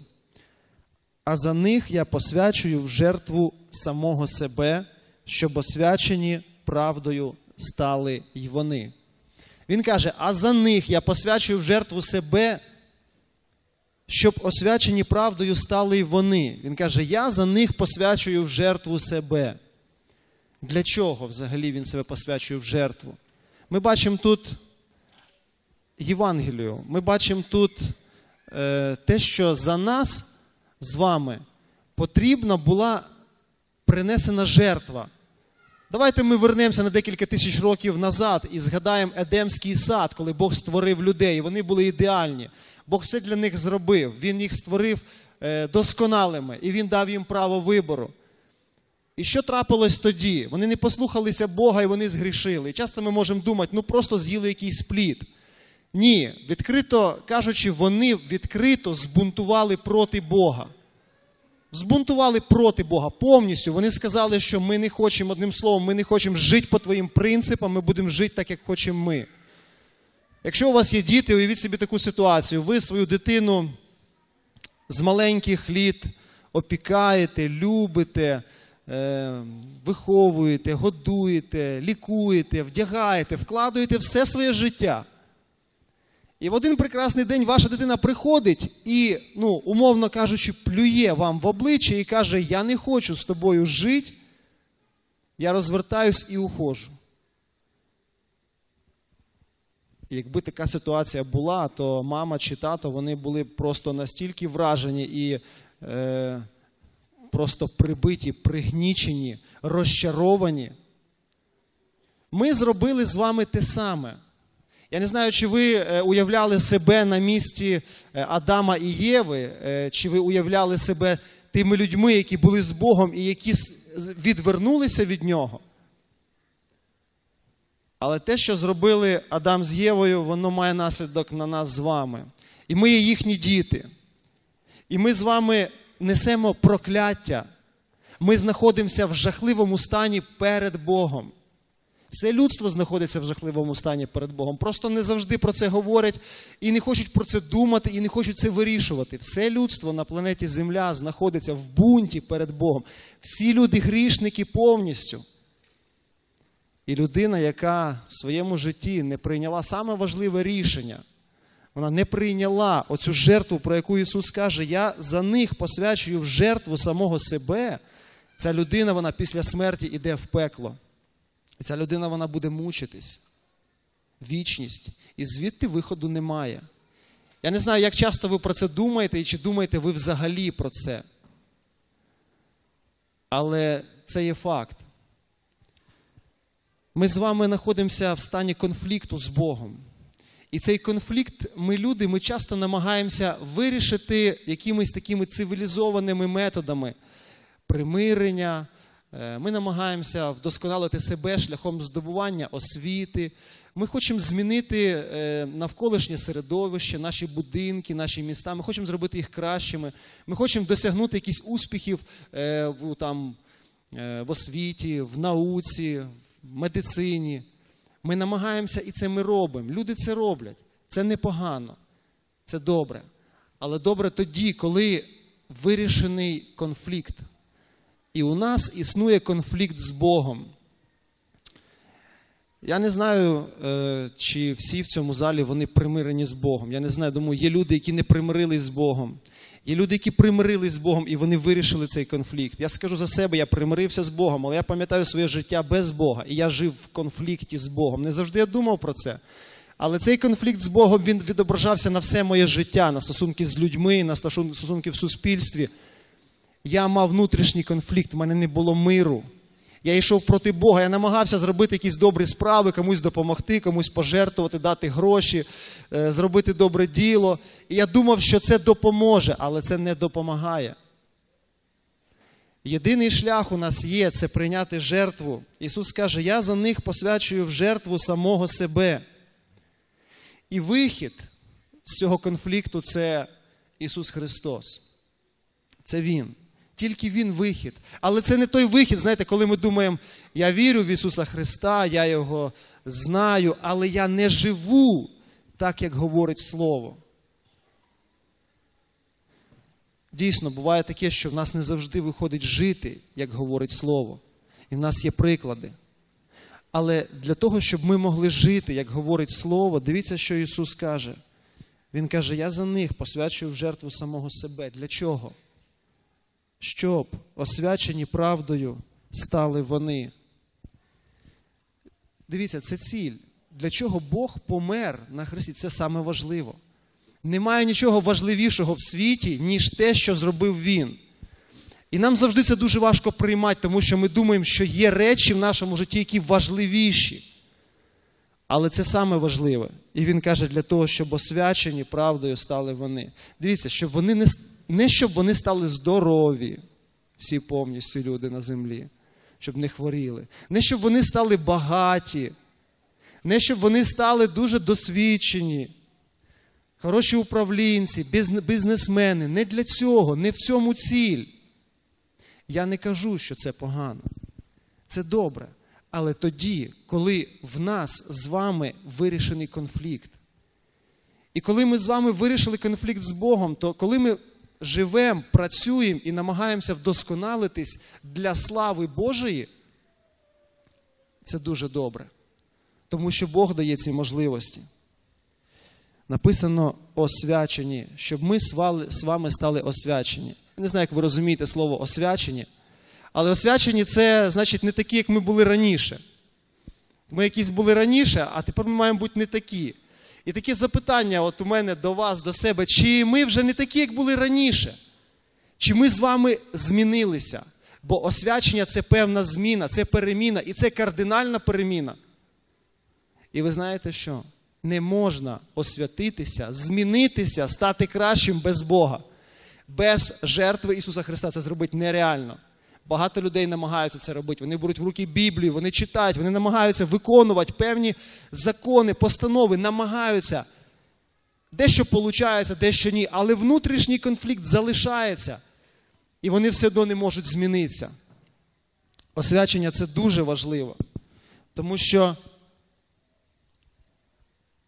А за них я посвячую в жертву самого себе, щоб освячені правдою стали й вони. Він каже: а за них я посвячую в жертву себе, щоб освячені правдою стали й вони. Він каже: Я за них посвячую в жертву себе. Для чого взагалі він себе посвячує в жертву? Ми бачимо тут Євангелію, ми бачимо тут е, те, що за нас з вами потрібна була принесена жертва. Давайте ми вернемося на декілька тисяч років назад і згадаємо Едемський сад, коли Бог створив людей. і Вони були ідеальні. Бог все для них зробив. Він їх створив е, досконалими і Він дав їм право вибору. І що трапилось тоді? Вони не послухалися Бога і вони згрішили. І часто ми можемо думати, ну просто з'їли якийсь плід. Ні, відкрито кажучи, вони відкрито збунтували проти Бога. Збунтували проти Бога повністю. Вони сказали, що ми не хочемо, одним словом, ми не хочемо жити по твоїм принципам, ми будемо жити так, як хочемо ми. Якщо у вас є діти, уявіть собі таку ситуацію. Ви свою дитину з маленьких літ опікаєте, любите, е, виховуєте, годуєте, лікуєте, вдягаєте, вкладуєте все своє життя. І в один прекрасний день ваша дитина приходить і, ну, умовно кажучи, плює вам в обличчя і каже: Я не хочу з тобою жити, я розвертаюсь і ухожу. І якби така ситуація була, то мама чи тато вони були просто настільки вражені і е, просто прибиті, пригнічені, розчаровані. Ми зробили з вами те саме. Я не знаю, чи ви е, уявляли себе на місці е, Адама і Єви, е, чи ви уявляли себе тими людьми, які були з Богом і які відвернулися від нього. Але те, що зробили Адам з Євою, воно має наслідок на нас з вами. І ми є їхні діти. І ми з вами несемо прокляття. Ми знаходимося в жахливому стані перед Богом. Все людство знаходиться в жахливому стані перед Богом. Просто не завжди про це говорять і не хочуть про це думати, і не хочуть це вирішувати. Все людство на планеті Земля знаходиться в бунті перед Богом. Всі люди грішники повністю. І людина, яка в своєму житті не прийняла саме важливе рішення, вона не прийняла оцю жертву, про яку Ісус каже, я за них посвячую в жертву самого себе. Ця людина, вона після смерті йде в пекло. І ця людина вона буде мучитись. Вічність. І звідти виходу немає. Я не знаю, як часто ви про це думаєте і чи думаєте ви взагалі про це. Але це є факт. Ми з вами знаходимося в стані конфлікту з Богом. І цей конфлікт, ми люди, ми часто намагаємося вирішити якимись такими цивілізованими методами примирення. Е, Ми намагаємося вдосконалити себе шляхом здобування освіти. Ми хочемо змінити е, навколишнє середовище, наші будинки, наші міста. Ми хочемо зробити їх кращими. Ми хочемо досягнути якісь успіхів е, там, в освіті, в науці, медицині. Ми намагаємося і це ми робимо. Люди це роблять. Це непогано, це добре. Але добре тоді, коли вирішений конфлікт. І у нас існує конфлікт з Богом. Я не знаю, е, чи всі в цьому залі вони примирені з Богом. Я не знаю, думаю, є люди, які не примирились з Богом. Є люди, які примирились з Богом і вони вирішили цей конфлікт. Я скажу за себе, я примирився з Богом, але я пам'ятаю своє життя без Бога. І я жив в конфлікті з Богом. Не завжди я думав про це. Але цей конфлікт з Богом він відображався на все моє життя, на стосунки з людьми, на стосунки в суспільстві. Я мав внутрішній конфлікт, в мене не було миру. Я йшов проти Бога, я намагався зробити якісь добрі справи, комусь допомогти, комусь пожертвувати, дати гроші, е, зробити добре діло. І я думав, що це допоможе, але це не допомагає. Єдиний шлях у нас є це прийняти жертву. Ісус каже, я за них посвячую в жертву самого себе. І вихід з цього конфлікту це Ісус Христос. Це Він. Тільки Він вихід. Але це не той вихід, знаєте, коли ми думаємо, я вірю в Ісуса Христа, я Його знаю, але я не живу так, як говорить Слово. Дійсно, буває таке, що в нас не завжди виходить жити, як говорить Слово. І в нас є приклади. Але для того, щоб ми могли жити, як говорить Слово, дивіться, що Ісус каже. Він каже, я за них посвячую в жертву самого себе. Для чого? Щоб освячені правдою стали вони. Дивіться, це ціль. Для чого Бог помер на Христі? Це саме важливо. Немає нічого важливішого в світі, ніж те, що зробив Він. І нам завжди це дуже важко приймати, тому що ми думаємо, що є речі в нашому житті, які важливіші. Але це саме важливе. І він каже, для того, щоб освячені правдою стали вони. Дивіться, щоб вони не, не щоб вони стали здорові, всі повністю люди на землі, щоб не хворіли. Не щоб вони стали багаті, не щоб вони стали дуже досвідчені, хороші управлінці, бізнесмени. Не для цього, не в цьому ціль. Я не кажу, що це погано. Це добре. Але тоді, коли в нас з вами вирішений конфлікт, і коли ми з вами вирішили конфлікт з Богом, то коли ми живемо, працюємо і намагаємося вдосконалитись для слави Божої, це дуже добре. Тому що Бог дає ці можливості. Написано освячені, щоб ми з вами стали освячені. Не знаю, як ви розумієте слово освячені. Але освячені це значить не такі, як ми були раніше. Ми якісь були раніше, а тепер ми маємо бути не такі. І таке запитання от у мене до вас, до себе, чи ми вже не такі, як були раніше? Чи ми з вами змінилися? Бо освячення це певна зміна, це переміна, і це кардинальна переміна. І ви знаєте що? Не можна освятитися, змінитися, стати кращим без Бога. Без жертви Ісуса Христа це зробити нереально. Багато людей намагаються це робити. Вони беруть в руки Біблію, вони читають, вони намагаються виконувати певні закони, постанови, намагаються. Дещо виходить, дещо ні. Але внутрішній конфлікт залишається. І вони все одно не можуть змінитися. Освячення це дуже важливо. Тому що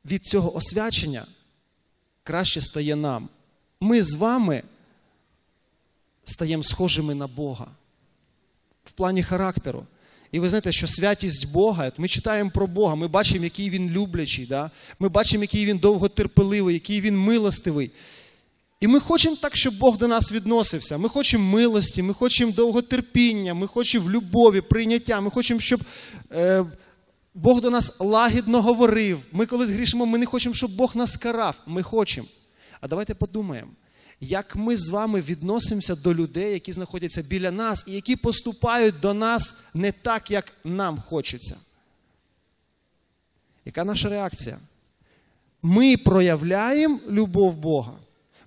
від цього освячення краще стає нам. Ми з вами стаємо схожими на Бога в плані характеру. І ви знаєте, що святість Бога, ми читаємо про Бога, ми бачимо, який Він люблячий, да? ми бачимо, який Він довготерпеливий, який Він милостивий. І ми хочемо так, щоб Бог до нас відносився. Ми хочемо милості, ми хочемо довготерпіння, ми хочемо любові, прийняття, ми хочемо, щоб е, Бог до нас лагідно говорив. Ми коли грішимо, ми не хочемо, щоб Бог нас карав. Ми хочемо. А давайте подумаємо, як ми з вами відносимося до людей, які знаходяться біля нас і які поступають до нас не так, як нам хочеться. Яка наша реакція? Ми проявляємо любов Бога.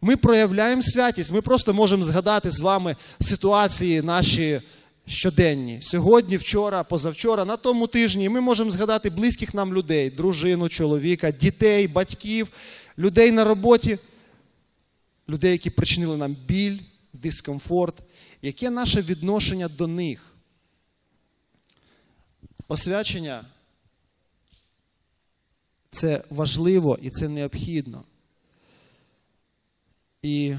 Ми проявляємо святість. Ми просто можемо згадати з вами ситуації наші щоденні. Сьогодні, вчора, позавчора, на тому тижні. Ми можемо згадати близьких нам людей, дружину, чоловіка, дітей, батьків, людей на роботі, людей, які причинили нам біль, дискомфорт. Яке наше відношення до них? Освячення це важливо і це необхідно. І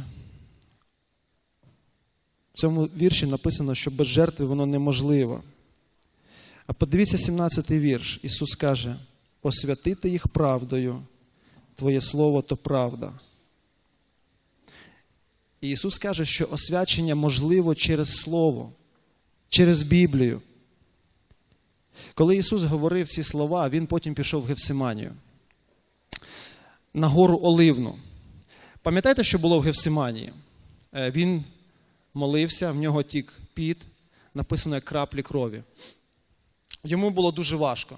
в цьому вірші написано, що без жертви воно неможливо. А подивіться 17-й вірш. Ісус каже: освятити їх правдою, Твоє Слово то правда. І Ісус каже, що освячення можливо через Слово, через Біблію. Коли Ісус говорив ці слова, Він потім пішов в Гефсиманію на гору Оливну. Пам'ятаєте, що було в Гефсиманії? Е, Він молився, в нього тік піт, написано як краплі крові. Йому було дуже важко.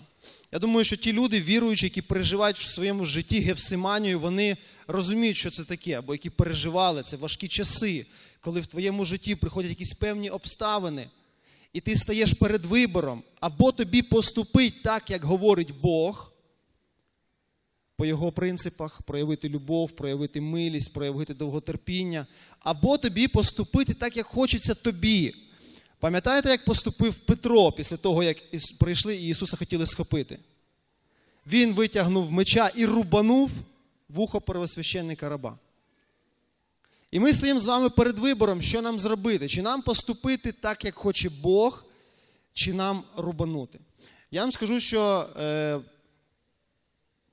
Я думаю, що ті люди, віруючі, які переживають в своєму житті Гефсиманію, вони розуміють, що це таке, або які переживали це важкі часи, коли в твоєму житті приходять якісь певні обставини, і ти стаєш перед вибором, або тобі поступить так, як говорить Бог, по його принципах, проявити любов, проявити милість, проявити довготерпіння, або тобі поступити так, як хочеться тобі. Пам'ятаєте, як поступив Петро після того, як прийшли і Ісуса хотіли схопити? Він витягнув меча і рубанув вухо первосвященника раба. І ми стоїмо з вами перед вибором, що нам зробити. Чи нам поступити так, як хоче Бог, чи нам рубанути. Я вам скажу, що е,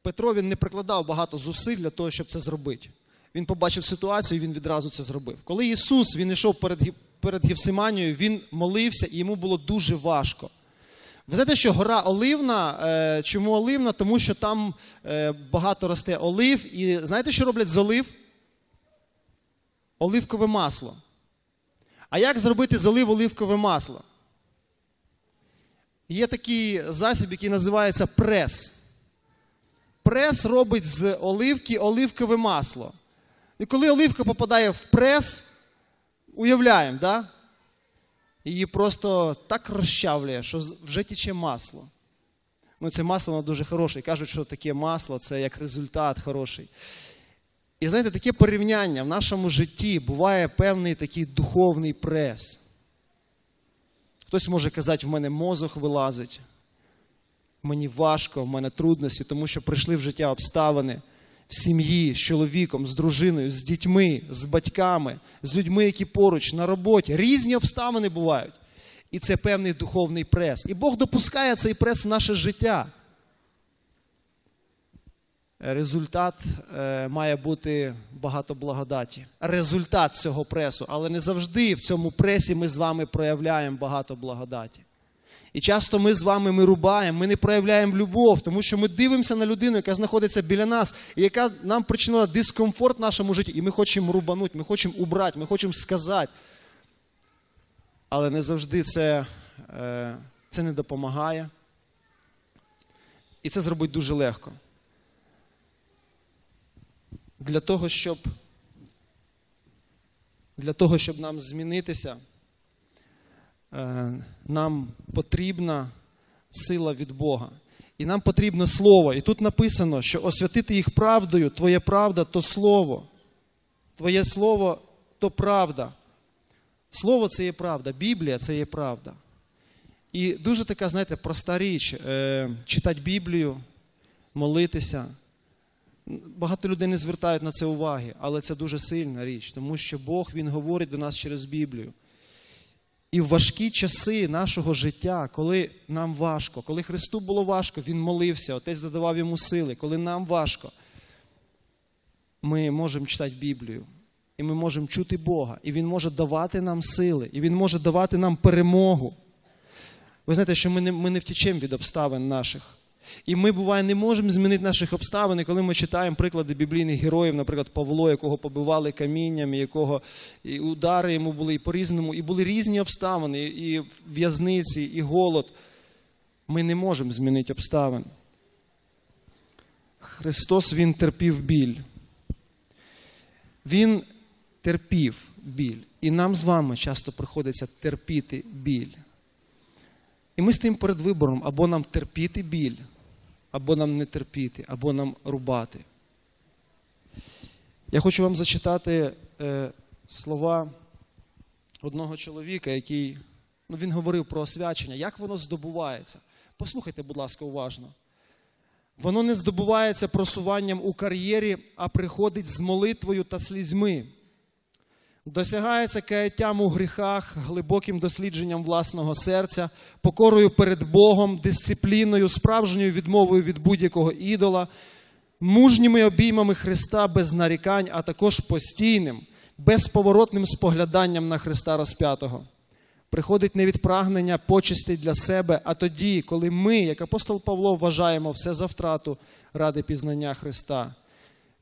Петро він не прикладав багато зусиль для того, щоб це зробити. Він побачив ситуацію, і він відразу це зробив. Коли Ісус він йшов перед, перед Гефсиманією, він молився, і йому було дуже важко. Ви знаєте, що гора Оливна, е, чому Оливна? Тому що там е, багато росте олив. І знаєте, що роблять з олив? Оливкове масло. А як зробити з олив оливкове масло? Є такий засіб, який називається прес. Прес робить з оливки оливкове масло. І коли оливка попадає в прес, уявляємо, да? Її просто так розчавлює, що вже тіче масло. Ну, це масло воно дуже хороше. Кажуть, що таке масло це як результат хороший. І знаєте, таке порівняння в нашому житті буває певний такий духовний прес. Хтось може казати, в мене мозок вилазить, мені важко, в мене трудності, тому що прийшли в життя обставини в сім'ї з чоловіком, з дружиною, з дітьми, з батьками, з людьми, які поруч на роботі. Різні обставини бувають. І це певний духовний прес. І Бог допускає цей прес в наше життя. Результат е, має бути багато благодаті. Результат цього пресу. Але не завжди в цьому пресі ми з вами проявляємо багато благодаті. І часто ми з вами ми рубаємо, ми не проявляємо любов, тому що ми дивимося на людину, яка знаходиться біля нас, і яка нам причинила дискомфорт в нашому житті. І ми хочемо рубанути, ми хочемо убрати, ми хочемо сказати. Але не завжди це, е, це не допомагає. І це зробити дуже легко. Для того, щоб, для того, щоб нам змінитися, е, нам потрібна сила від Бога. І нам потрібно слово. І тут написано, що освятити їх правдою, твоя правда то слово. Твоє слово то правда. Слово це є правда, Біблія це є правда. І дуже така, знаєте, проста річ е, читати Біблію, молитися. Багато людей не звертають на це уваги, але це дуже сильна річ, тому що Бог Він говорить до нас через Біблію. І в важкі часи нашого життя, коли нам важко, коли Христу було важко, Він молився, Отець додавав йому сили, коли нам важко, ми можемо читати Біблію. І ми можемо чути Бога. І Він може давати нам сили, і Він може давати нам перемогу. Ви знаєте, що ми не, ми не втічемо від обставин наших. І ми, буває, не можемо змінити наших обставин, коли ми читаємо приклади біблійних героїв, наприклад, Павло, якого побивали камінням, якого і удари йому були і по-різному, і були різні обставини, і в'язниці, і голод. Ми не можемо змінити обставин. Христос Він терпів біль. Він терпів біль. І нам з вами часто приходиться терпіти біль. І ми стоїмо перед вибором або нам терпіти біль, або нам не терпіти, або нам рубати. Я хочу вам зачитати е, слова одного чоловіка, який ну, він говорив про освячення, як воно здобувається. Послухайте, будь ласка, уважно. Воно не здобувається просуванням у кар'єрі, а приходить з молитвою та слізьми. Досягається каяттям у гріхах, глибоким дослідженням власного серця, покорою перед Богом, дисципліною, справжньою відмовою від будь-якого ідола, мужніми обіймами Христа без нарікань, а також постійним, безповоротним спогляданням на Христа розп'ятого. Приходить не від прагнення почестей для себе, а тоді, коли ми, як апостол Павло, вважаємо все за втрату ради пізнання Христа.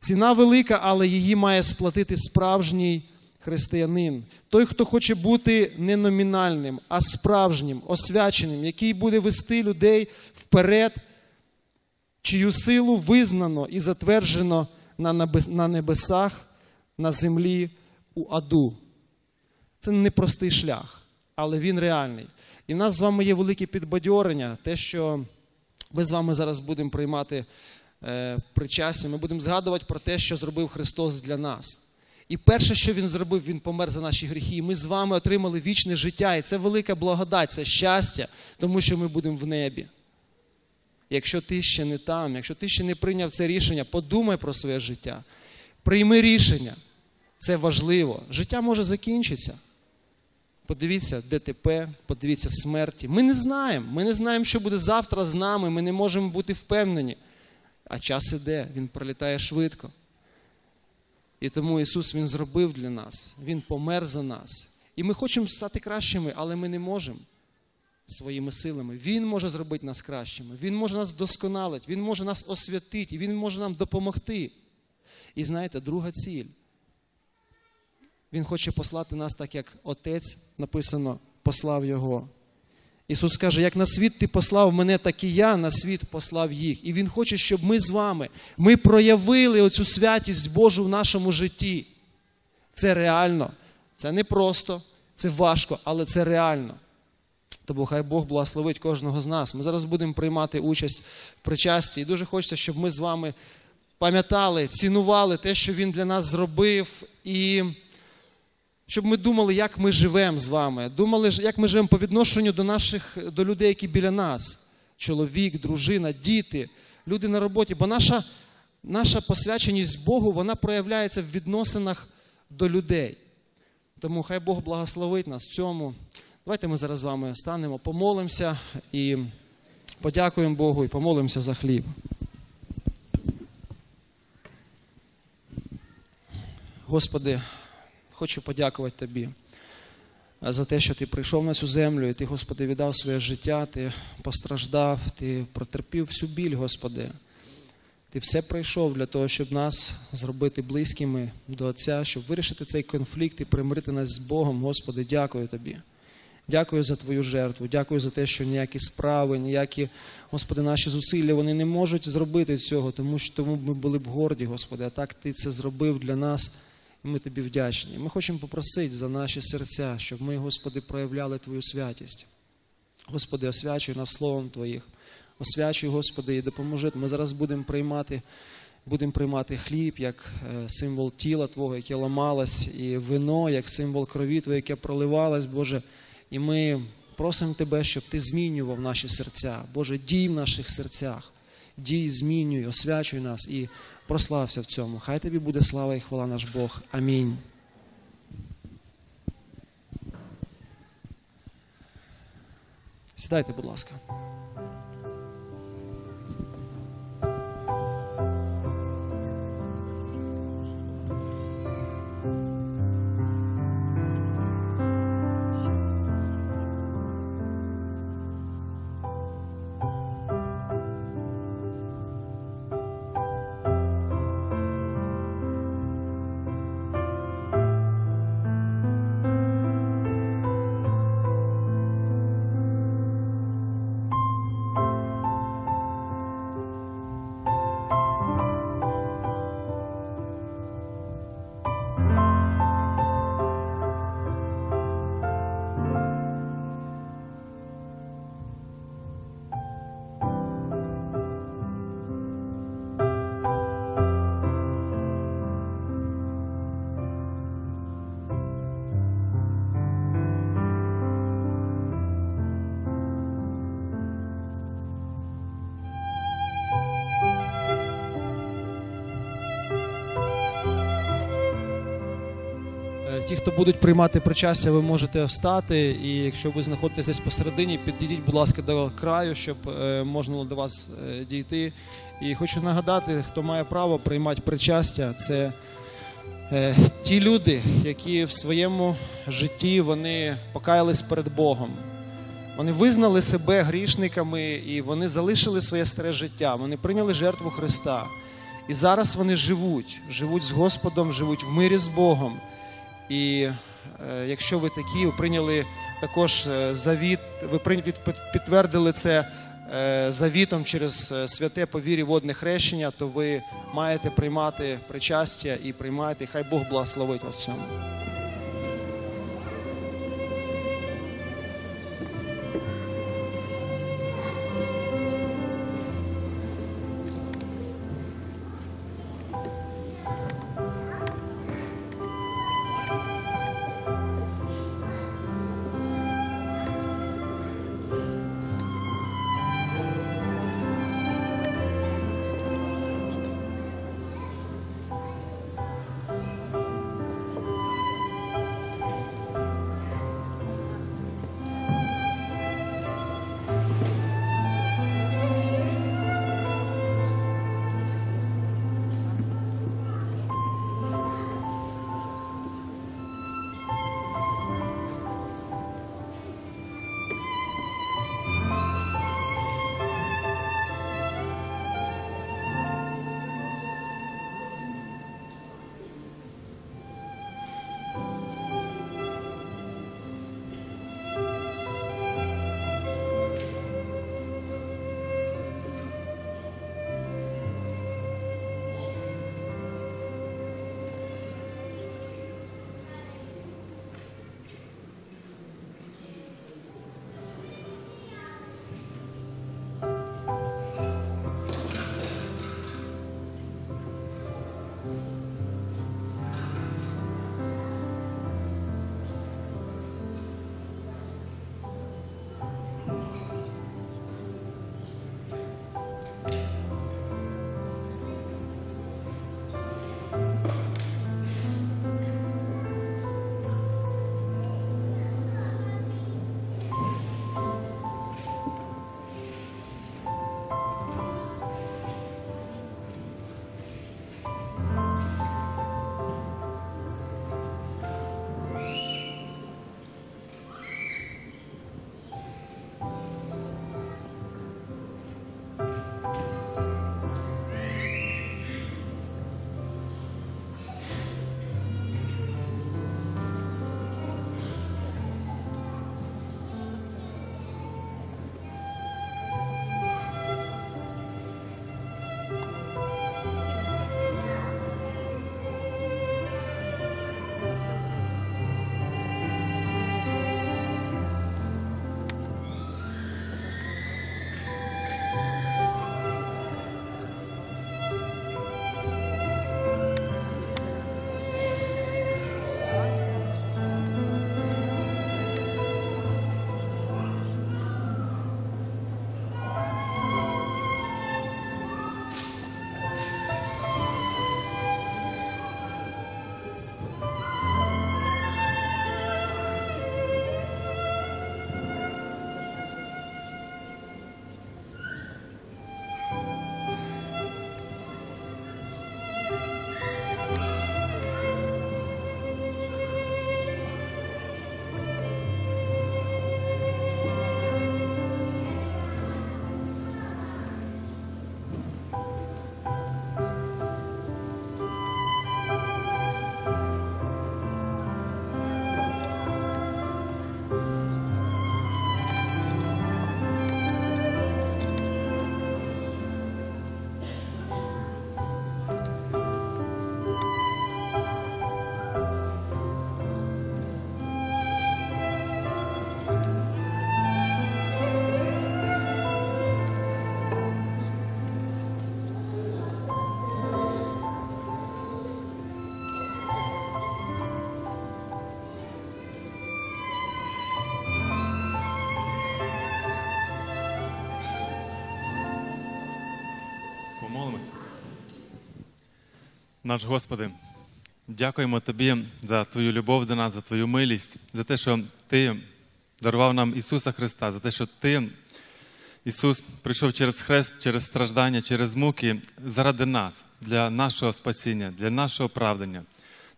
Ціна велика, але її має сплатити справжній християнин. Той, хто хоче бути не номінальним, а справжнім, освяченим, який буде вести людей вперед, чию силу визнано і затверджено на небесах, на землі, у аду. Це непростий шлях, але він реальний. І в нас з вами є велике підбадьорення, те, що ми з вами зараз будемо приймати е, причастя, ми будемо згадувати про те, що зробив Христос для нас. І перше, що він зробив, він помер за наші гріхи. І ми з вами отримали вічне життя. І це велика благодать, це щастя, тому що ми будемо в небі. Якщо ти ще не там, якщо ти ще не прийняв це рішення, подумай про своє життя. Прийми рішення. Це важливо. Життя може закінчитися. Подивіться ДТП, подивіться смерті. Ми не знаємо. Ми не знаємо, що буде завтра з нами. Ми не можемо бути впевнені. А час іде, він пролітає швидко. І тому Ісус Він зробив для нас, Він помер за нас. І ми хочемо стати кращими, але ми не можемо своїми силами. Він може зробити нас кращими, Він може нас досконалити, Він може нас освятити, Він може нам допомогти. І знаєте, друга ціль. Він хоче послати нас так, як Отець написано, послав Його. Ісус каже, як на світ ти послав мене, так і я на світ послав їх. І Він хоче, щоб ми з вами ми проявили оцю святість Божу в нашому житті. Це реально. Це не просто, це важко, але це реально. Тому хай Бог благословить кожного з нас. Ми зараз будемо приймати участь в причасті. І дуже хочеться, щоб ми з вами пам'ятали, цінували те, що Він для нас зробив. і щоб ми думали, як ми живемо з вами, думали, як ми живемо по відношенню до наших до людей, які біля нас: чоловік, дружина, діти, люди на роботі. Бо наша наша посвяченість Богу вона проявляється в відносинах до людей. Тому хай Бог благословить нас в цьому. Давайте ми зараз з вами станемо, помолимося і подякуємо Богу і помолимося за хліб. Господи хочу подякувати Тобі за те, що ти прийшов на цю землю, і ти, Господи, віддав своє життя, ти постраждав, ти протерпів всю біль, Господи. Ти все пройшов для того, щоб нас зробити близькими до Отця, щоб вирішити цей конфлікт і примирити нас з Богом. Господи, дякую Тобі. Дякую за Твою жертву, дякую за те, що ніякі справи, ніякі, Господи, наші зусилля вони не можуть зробити цього, тому що тому ми були б горді, Господи. А так Ти це зробив для нас. Ми тобі вдячні. Ми хочемо попросити за наші серця, щоб ми, Господи, проявляли Твою святість. Господи, освячуй нас Словом Твоїх. Освячуй, Господи, і допоможи. Ми зараз будемо приймати будемо приймати хліб як е, символ тіла Твого, яке ламалось, і вино, як символ крові Твоє, яке проливалось, Боже. І ми просимо Тебе, щоб Ти змінював наші серця. Боже, дій в наших серцях. Дій, змінюй, освячуй нас. і прослався в цьому. Хай тобі буде слава і хвала наш Бог. Амінь. Сідайте, будь ласка. Хто будуть приймати причастя, ви можете встати. І якщо ви знаходитесь десь посередині, підійдіть, будь ласка, до краю, щоб е, можна було до вас е, дійти. І хочу нагадати, хто має право приймати причастя, це е, ті люди, які в своєму житті вони покаялись перед Богом. Вони визнали себе грішниками і вони залишили своє старе життя. Вони прийняли жертву Христа. І зараз вони живуть, живуть з Господом, живуть в мирі з Богом. І е, якщо ви такі, ви прийняли також е, завіт, ви підтвердили це е, завітом через святе повірі водне хрещення, то ви маєте приймати причастя і приймайте. хай Бог благословить вас в цьому. Наш Господи, дякуємо тобі за твою любов до нас, за твою милість, за те, що ти дарував нам Ісуса Христа, за те, що ти, Ісус, прийшов через хрест, через страждання, через муки заради нас, для нашого спасіння, для нашого оправдання,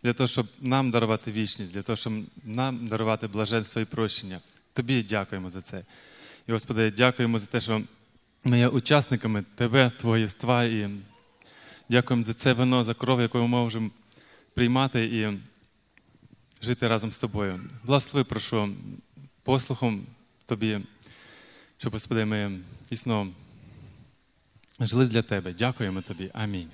для того, щоб нам дарувати вічність, для того, щоб нам дарувати блаженство і прощення. Тобі дякуємо за це. І, Господи, дякуємо за те, що ми є учасниками Тебе, Твого єства, і дякуємо за це вино, за кров, яку ми можемо приймати і жити разом з тобою. Благослови, прошу, послухом Тобі, щоб, Господи, ми дійсно жили для Тебе. Дякуємо Тобі. Амінь.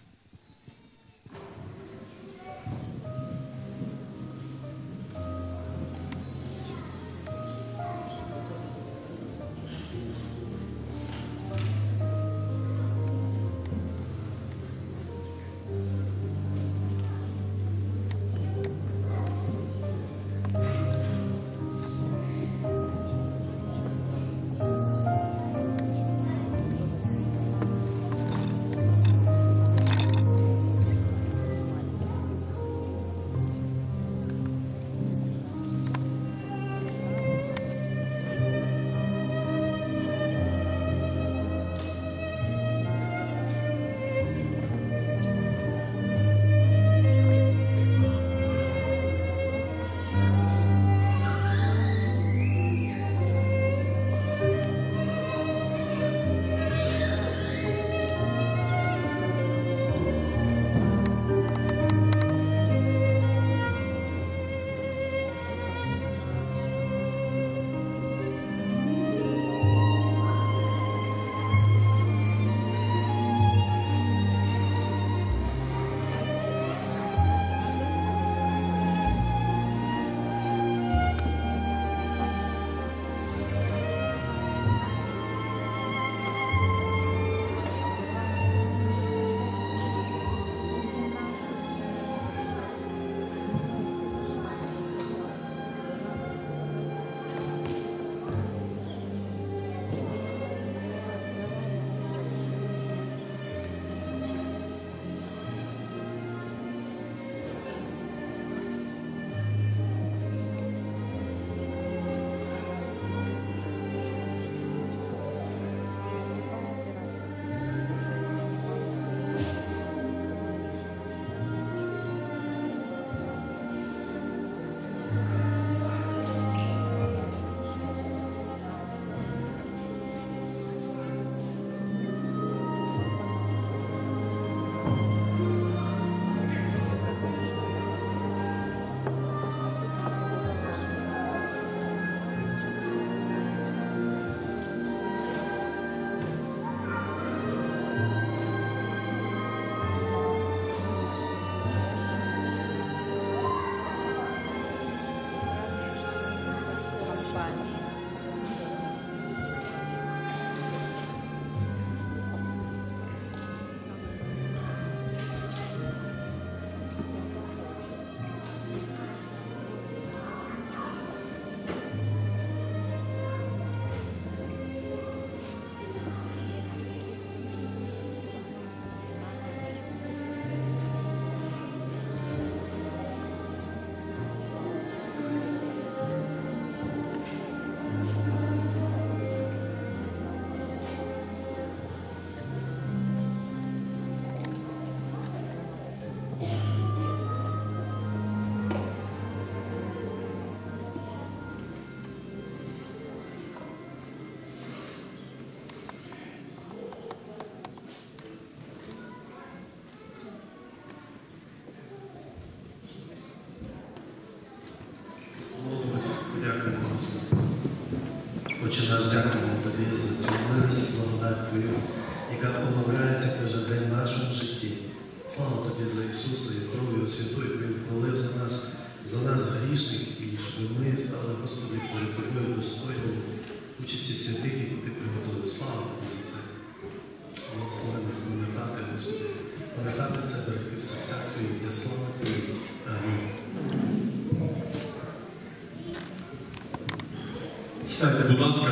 Будь ласка.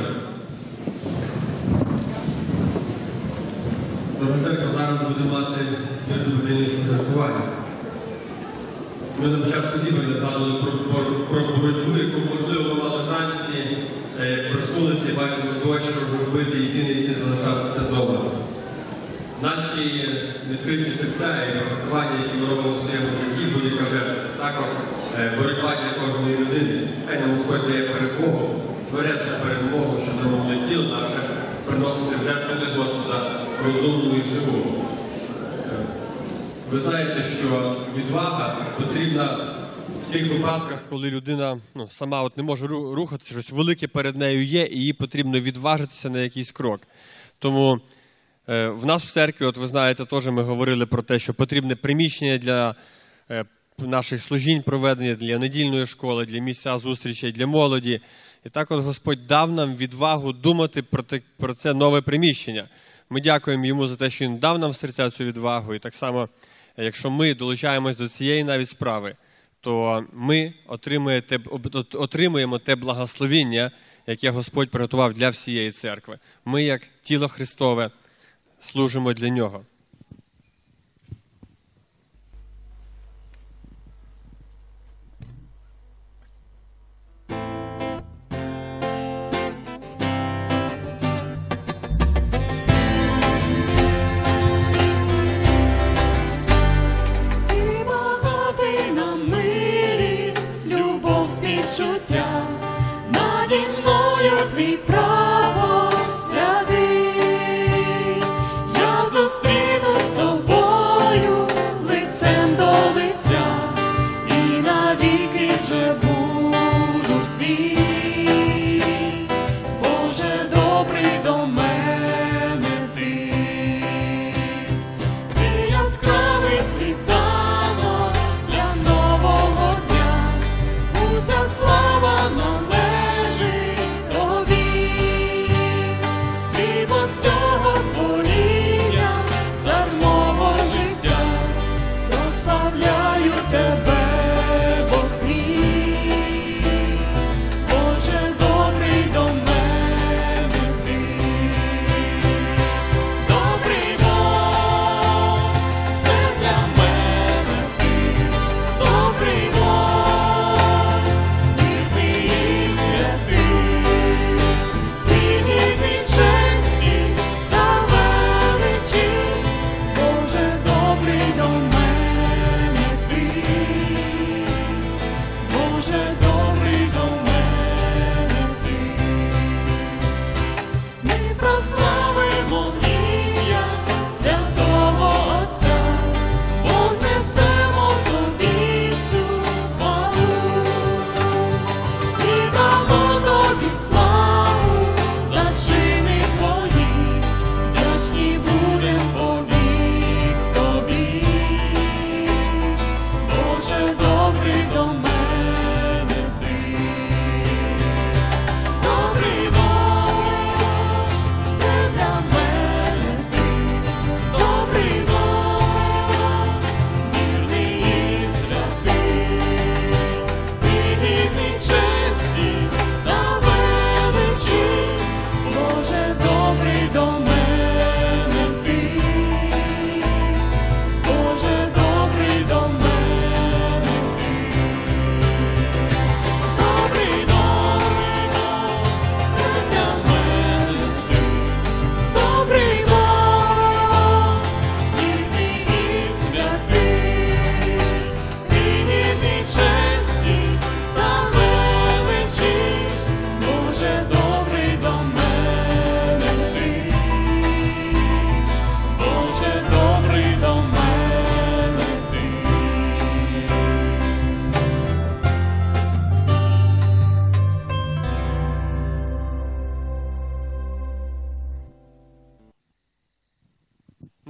Церква зараз буде мати збір до години жартування. Ми на початку зібрання згадували про, боротьбу, яку можливо мали вранці, е, проснулися і бачили дощ, що вже робити, і йти не йти залишатися вдома. Наші відкриті серця і жартування, які ми робимо в своєму житті, будь-яка жертва. Також е, боротьба для кожної людини. Хай нам Господь перемогу, щоб нам могли тіло наше приносити жертву для Господа розумну і живу. Ви знаєте, що відвага потрібна в тих випадках, коли людина ну, сама от не може рухатися, щось велике перед нею є, і їй потрібно відважитися на якийсь крок. Тому е, в нас в церкві, от ви знаєте, теж ми говорили про те, що потрібне приміщення для е, наших служінь проведення, для недільної школи, для місця зустрічей, для молоді. І так от Господь дав нам відвагу думати про, те, про це нове приміщення. Ми дякуємо йому за те, що він дав нам в серця цю відвагу. І так само, якщо ми долучаємось до цієї навіть справи, то ми те- отримуємо те благословіння, яке Господь приготував для всієї церкви. Ми, як тіло Христове, служимо для нього.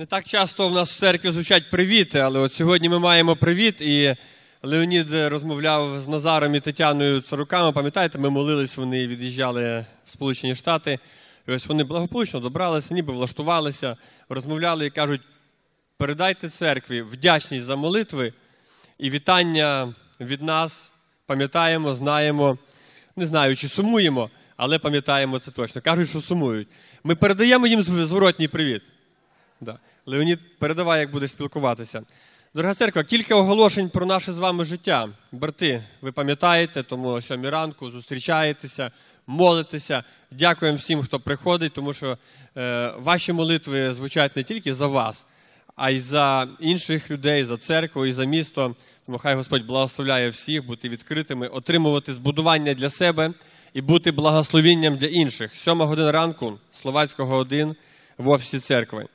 Так часто в нас в церкві звучать привіти, але от сьогодні ми маємо привіт. І Леонід розмовляв з Назаром і Тетяною Царуками. Пам'ятаєте, ми молились, вони від'їжджали в Сполучені Штати. І ось вони благополучно добралися, ніби влаштувалися, розмовляли і кажуть: передайте церкві вдячність за молитви і вітання від нас. Пам'ятаємо, знаємо, не знаю, чи сумуємо, але пам'ятаємо це точно. Кажуть, що сумують. Ми передаємо їм зворотній привіт. Да. Леонід, передавай, як будеш спілкуватися. Дорога церква, кілька оголошень про наше з вами життя. Брати, ви пам'ятаєте, тому о сьомій ранку зустрічаєтеся, молитеся. Дякуємо всім, хто приходить, тому що е, ваші молитви звучать не тільки за вас, а й за інших людей, за церкву і за місто. Тому хай Господь благословляє всіх бути відкритими, отримувати збудування для себе і бути благословінням для інших. Сьома година ранку, Словацького 1 в офісі церкви.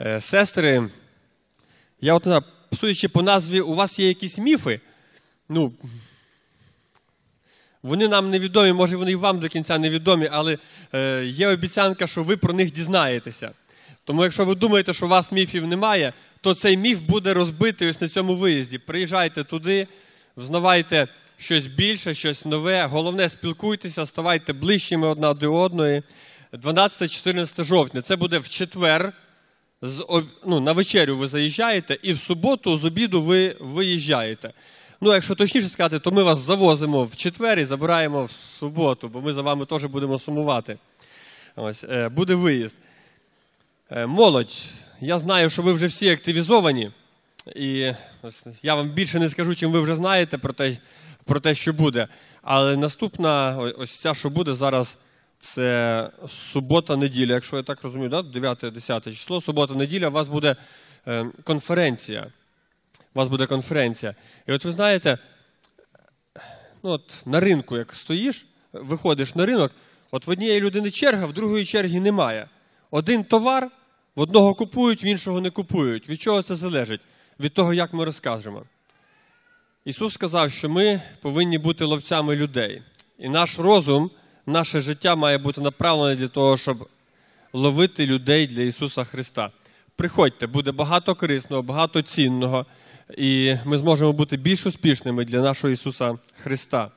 Е, Сестри, я от знаю, судячи по назві, у вас є якісь міфи. Ну, вони нам невідомі, може вони і вам до кінця невідомі, але е, є обіцянка, що ви про них дізнаєтеся. Тому якщо ви думаєте, що у вас міфів немає, то цей міф буде розбитий ось на цьому виїзді. Приїжджайте туди, взнавайте щось більше, щось нове. Головне, спілкуйтеся, ставайте ближчими одна до одної. 12-14 жовтня. Це буде в четвер. З, ну, на вечерю ви заїжджаєте, і в суботу з обіду ви виїжджаєте. Ну, якщо точніше сказати, то ми вас завозимо в четвер і забираємо в суботу, бо ми за вами теж будемо сумувати. Ось, е, буде виїзд. Е, молодь, я знаю, що ви вже всі активізовані, і ось, я вам більше не скажу, чим ви вже знаєте про те, про те, що буде. Але наступна, ось ця, що буде зараз, це субота-неділя, якщо я так розумію, да? 9-10 число, субота-неділя, у вас буде е, конференція. У вас буде конференція. І от ви знаєте, ну от на ринку, як стоїш, виходиш на ринок, от в однієї людини черга, в другої черги немає. Один товар, в одного купують, в іншого не купують. Від чого це залежить? Від того, як ми розкажемо. Ісус сказав, що ми повинні бути ловцями людей. І наш розум, наше життя має бути направлене для того, щоб ловити людей для Ісуса Христа. Приходьте, буде багато корисного, багато цінного, і ми зможемо бути більш успішними для нашого Ісуса Христа.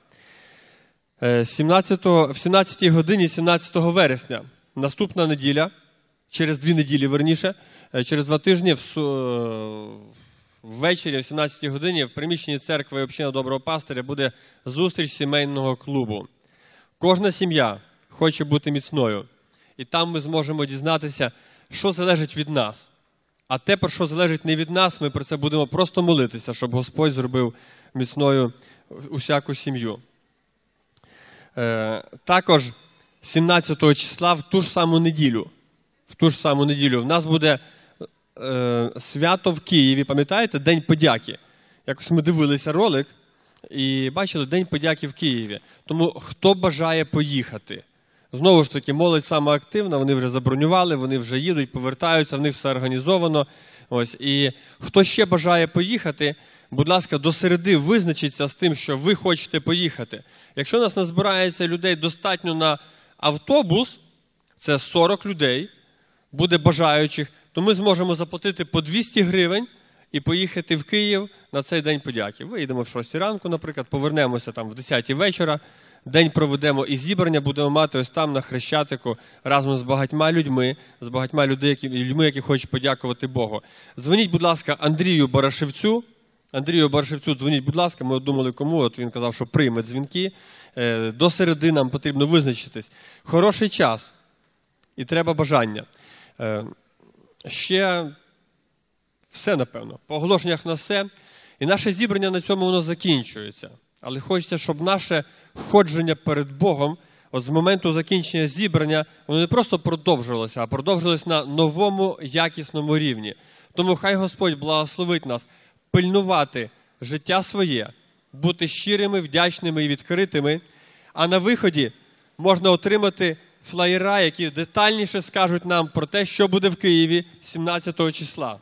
Е, 17, в 17 годині 17 вересня, наступна неділя, через дві неділі, верніше, е, через два тижні, в, ввечері, о 17 годині, в приміщенні церкви община доброго пастиря буде зустріч сімейного клубу. Кожна сім'я хоче бути міцною, і там ми зможемо дізнатися, що залежить від нас. А те, про що залежить не від нас, ми про це будемо просто молитися, щоб Господь зробив міцною усяку сім'ю. Е, також 17 числа в ту ж саму неділю. В ту ж саму неділю в нас буде е, свято в Києві, пам'ятаєте, День подяки. Якось ми дивилися ролик і бачили День подяки в Києві. Тому хто бажає поїхати? Знову ж таки, молодь саме активна, вони вже забронювали, вони вже їдуть, повертаються, в них все організовано. Ось. І хто ще бажає поїхати, будь ласка, до середи визначіться з тим, що ви хочете поїхати. Якщо нас назбирається людей достатньо на автобус, це 40 людей, буде бажаючих, то ми зможемо заплатити по 200 гривень і поїхати в Київ на цей день подяки. Виїдемо в 6 ранку, наприклад, повернемося там в 10 вечора. День проведемо і зібрання будемо мати ось там на Хрещатику разом з багатьма людьми, з багатьма людей, які, людьми, які хочуть подякувати Богу. Дзвоніть, будь ласка, Андрію Барашевцю. Андрію Барашевцю, дзвоніть, будь ласка, ми думали, кому. От він казав, що прийме дзвінки. Е, До середи нам потрібно визначитись. Хороший час і треба бажання. Е, Ще все, напевно. По оголошеннях на все. І наше зібрання на цьому воно закінчується. Але хочеться, щоб наше входження перед Богом, от з моменту закінчення зібрання, воно не просто продовжувалося, а продовжилось на новому якісному рівні. Тому хай Господь благословить нас пильнувати життя своє, бути щирими, вдячними і відкритими. А на виході можна отримати флаєра, які детальніше скажуть нам про те, що буде в Києві 17 числа.